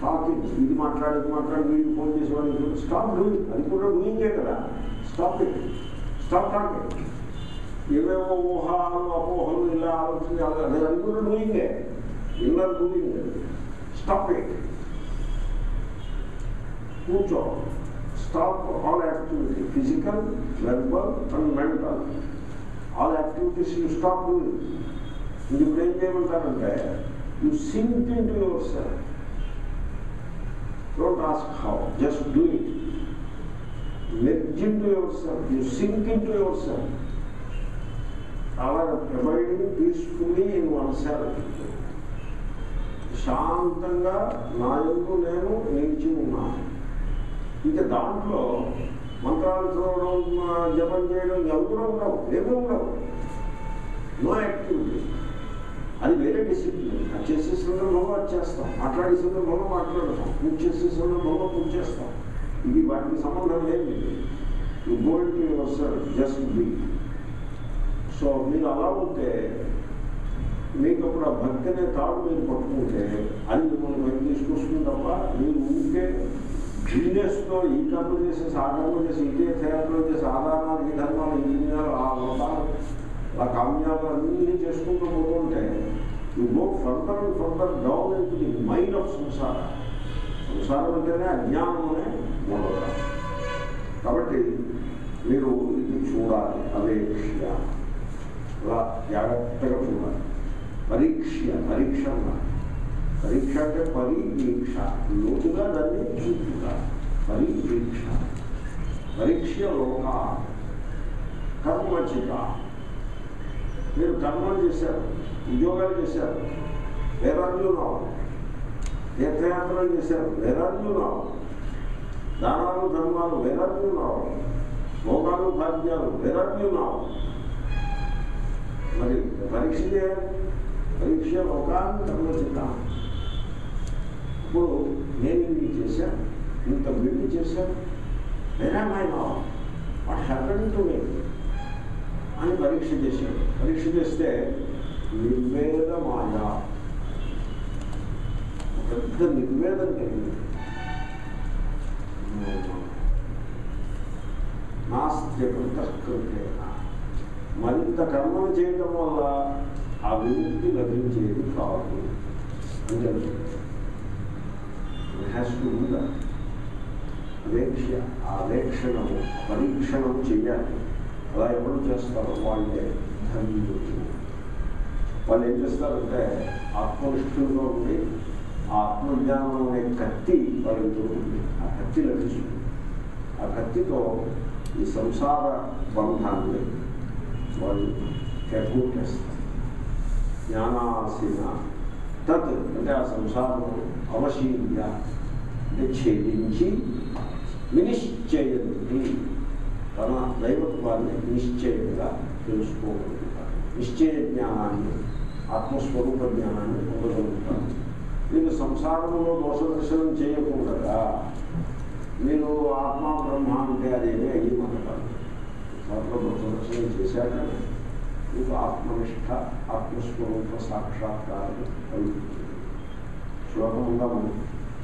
టాకింగ్ ఇది మాట్లాడి ఇది మాట్లాడి వీడికి ఫోన్ చేసి వాడికి స్టాప్ డూయింగ్ అది కూడా డూయింగే కదా స్టాప్ ఇట్ స్టాప్ టాకింగ్ ఏవేవో ఊహాలు అపోహలు ఇలా ఆలోచించాలి అదే అది కూడా డూయింగే ఇన్నర్ డూయింగ్ స్టాప్ ఇట్ కూర్చో stop all activity physical verbal and mental all activities you stop doing ఇది ఇప్పుడు ఏం చేయమంటారంటే you sink into yourself don't ask how just do it merge into yourself you sink into yourself అలా providing peacefully in oneself శాంతంగా నా ఎందు నేను నిలిచి ఉన్నాను ఇంకా దాంట్లో మంత్రాలు చూడడం జపం చేయడం ఇవి కూడా ఉండవు. ఏమీ ఉండవు. నో యాక్టివిటీ అది వేరే డిసిప్లిన్ అది చేసే సందర్భంలో అది చేస్తాం. మాట్లాడే సందర్భంలో మాట్లాడతాం. పూజ చేసే సందర్భంలో పూజ చేస్తాం. ఇది వాటికి సంబంధం లేదు. ఈ గోల్డ్ వస్తారు. జస్ట్ బీ సో మీరు అలా ఉంటే మీకు అప్పుడు ఆ భక్తి అనే తాడు మీరు పట్టుకుంటే అది మిమ్మల్ని పైకి తీసుకొస్తుంది తప్ప మీరు ఊరికే బిజినెస్తో ఈ కర్మ చేసి ఆ కర్మ చేసి ఇదే థియేటర్లో చేసి ఆధారాలు ఈ ధర్మాలు ఇంజనీర్ ఆ వ్రతాలు ఆ కామ్యాలు అన్నీ చేసుకుంటూ పోతుంటే you go further and further down into the mind of సంసారం సంసారం అంటేనే అజ్ఞానం అనే మూలగా కాబట్టి మీరు ఇది చూడాలి అవేక్ష అలా జాగ్రత్తగా చూడాలి పరీక్ష పరీక్ష అన్నారు పరీక్ష అంటే పరీక్ష. లోతుగా దాన్ని చూపుట పరీక్ష. పరీక్ష లోక. కర్మచిత మీరు కర్మలు చేశారు ఉద్యోగాలు చేశారు వేరాజ్యునావు తీర్థయాత్రలు చేశారు వేరాజ్యునావు దానాలు ధర్మాలు వేరాజ్యునావు భోగాలు భాగ్యాలు వేరాజ్యునావు మరి పరీక్ష పరీక్ష లోకాన్ని కర్మచిత్తాను ఇప్పుడు నేను ఇన్ని చేశాను ఇంత బిల్లు చేశాను వేరేమైన వాట్ హ్యాపెన్ టు మీ అని పరీక్ష చేశాడు. పరీక్ష చేస్తే నిర్వేద మాయా పెద్ద నిర్వేదం కలిగింది నాస్త్యకృతకృతేన మరింత కర్మలు చేయటం వల్ల ఆ విముక్తి లభించేది కాదు. అంటే హ్యాస్ టు అవేక్ష ఆ వేక్షణము పరీక్షణం చేయాలి అలా ఎవరు చేస్తారో వాళ్ళే ధన్యులు వాళ్ళు ఏం చేస్తారంటే ఆత్మనిష్ఠుల్లో ఉండి ఆ ఆత్మజ్ఞానం అనే కత్తి వాళ్ళకి దొరుకుతుంది ఆ కత్తి లభిస్తుంది ఆ కత్తితో ఈ సంసార బంధాన్ని వాళ్ళు కేటాయిస్తారు జ్ఞానాసిన తత్ అంటే ఆ సంసారం అవశీల్య అంటే ఛేదించి వినిశ్చయంతి తన దైవత్వాన్ని నిశ్చయంగా తెలుసుకోగలుగుతారు నిశ్చయ జ్ఞానాన్ని ఆత్మస్వరూప జ్ఞానాన్ని పొందగలుగుతారు మీరు సంసారంలో దోష దర్శనం చేయకుండా మీరు ఆత్మ బ్రహ్మ అంటే అదేమీ అయ్యి మనకాదు సంసారంలో దోష దర్శనం చేశాక మీకు ఆత్మనిష్ట ఆత్మస్వరూప సాక్షాత్కారం కలుగుతుంది శ్లోకం ఉందాము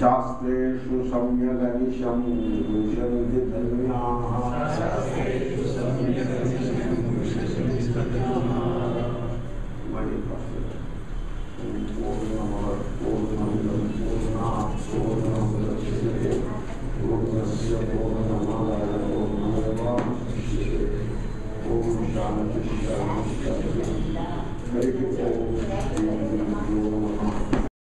शास्त्रेषु सम्यगनिशं विशन्ति धन्याः पूर्णमः पूर्णं पूर्णात् पूर्णम्।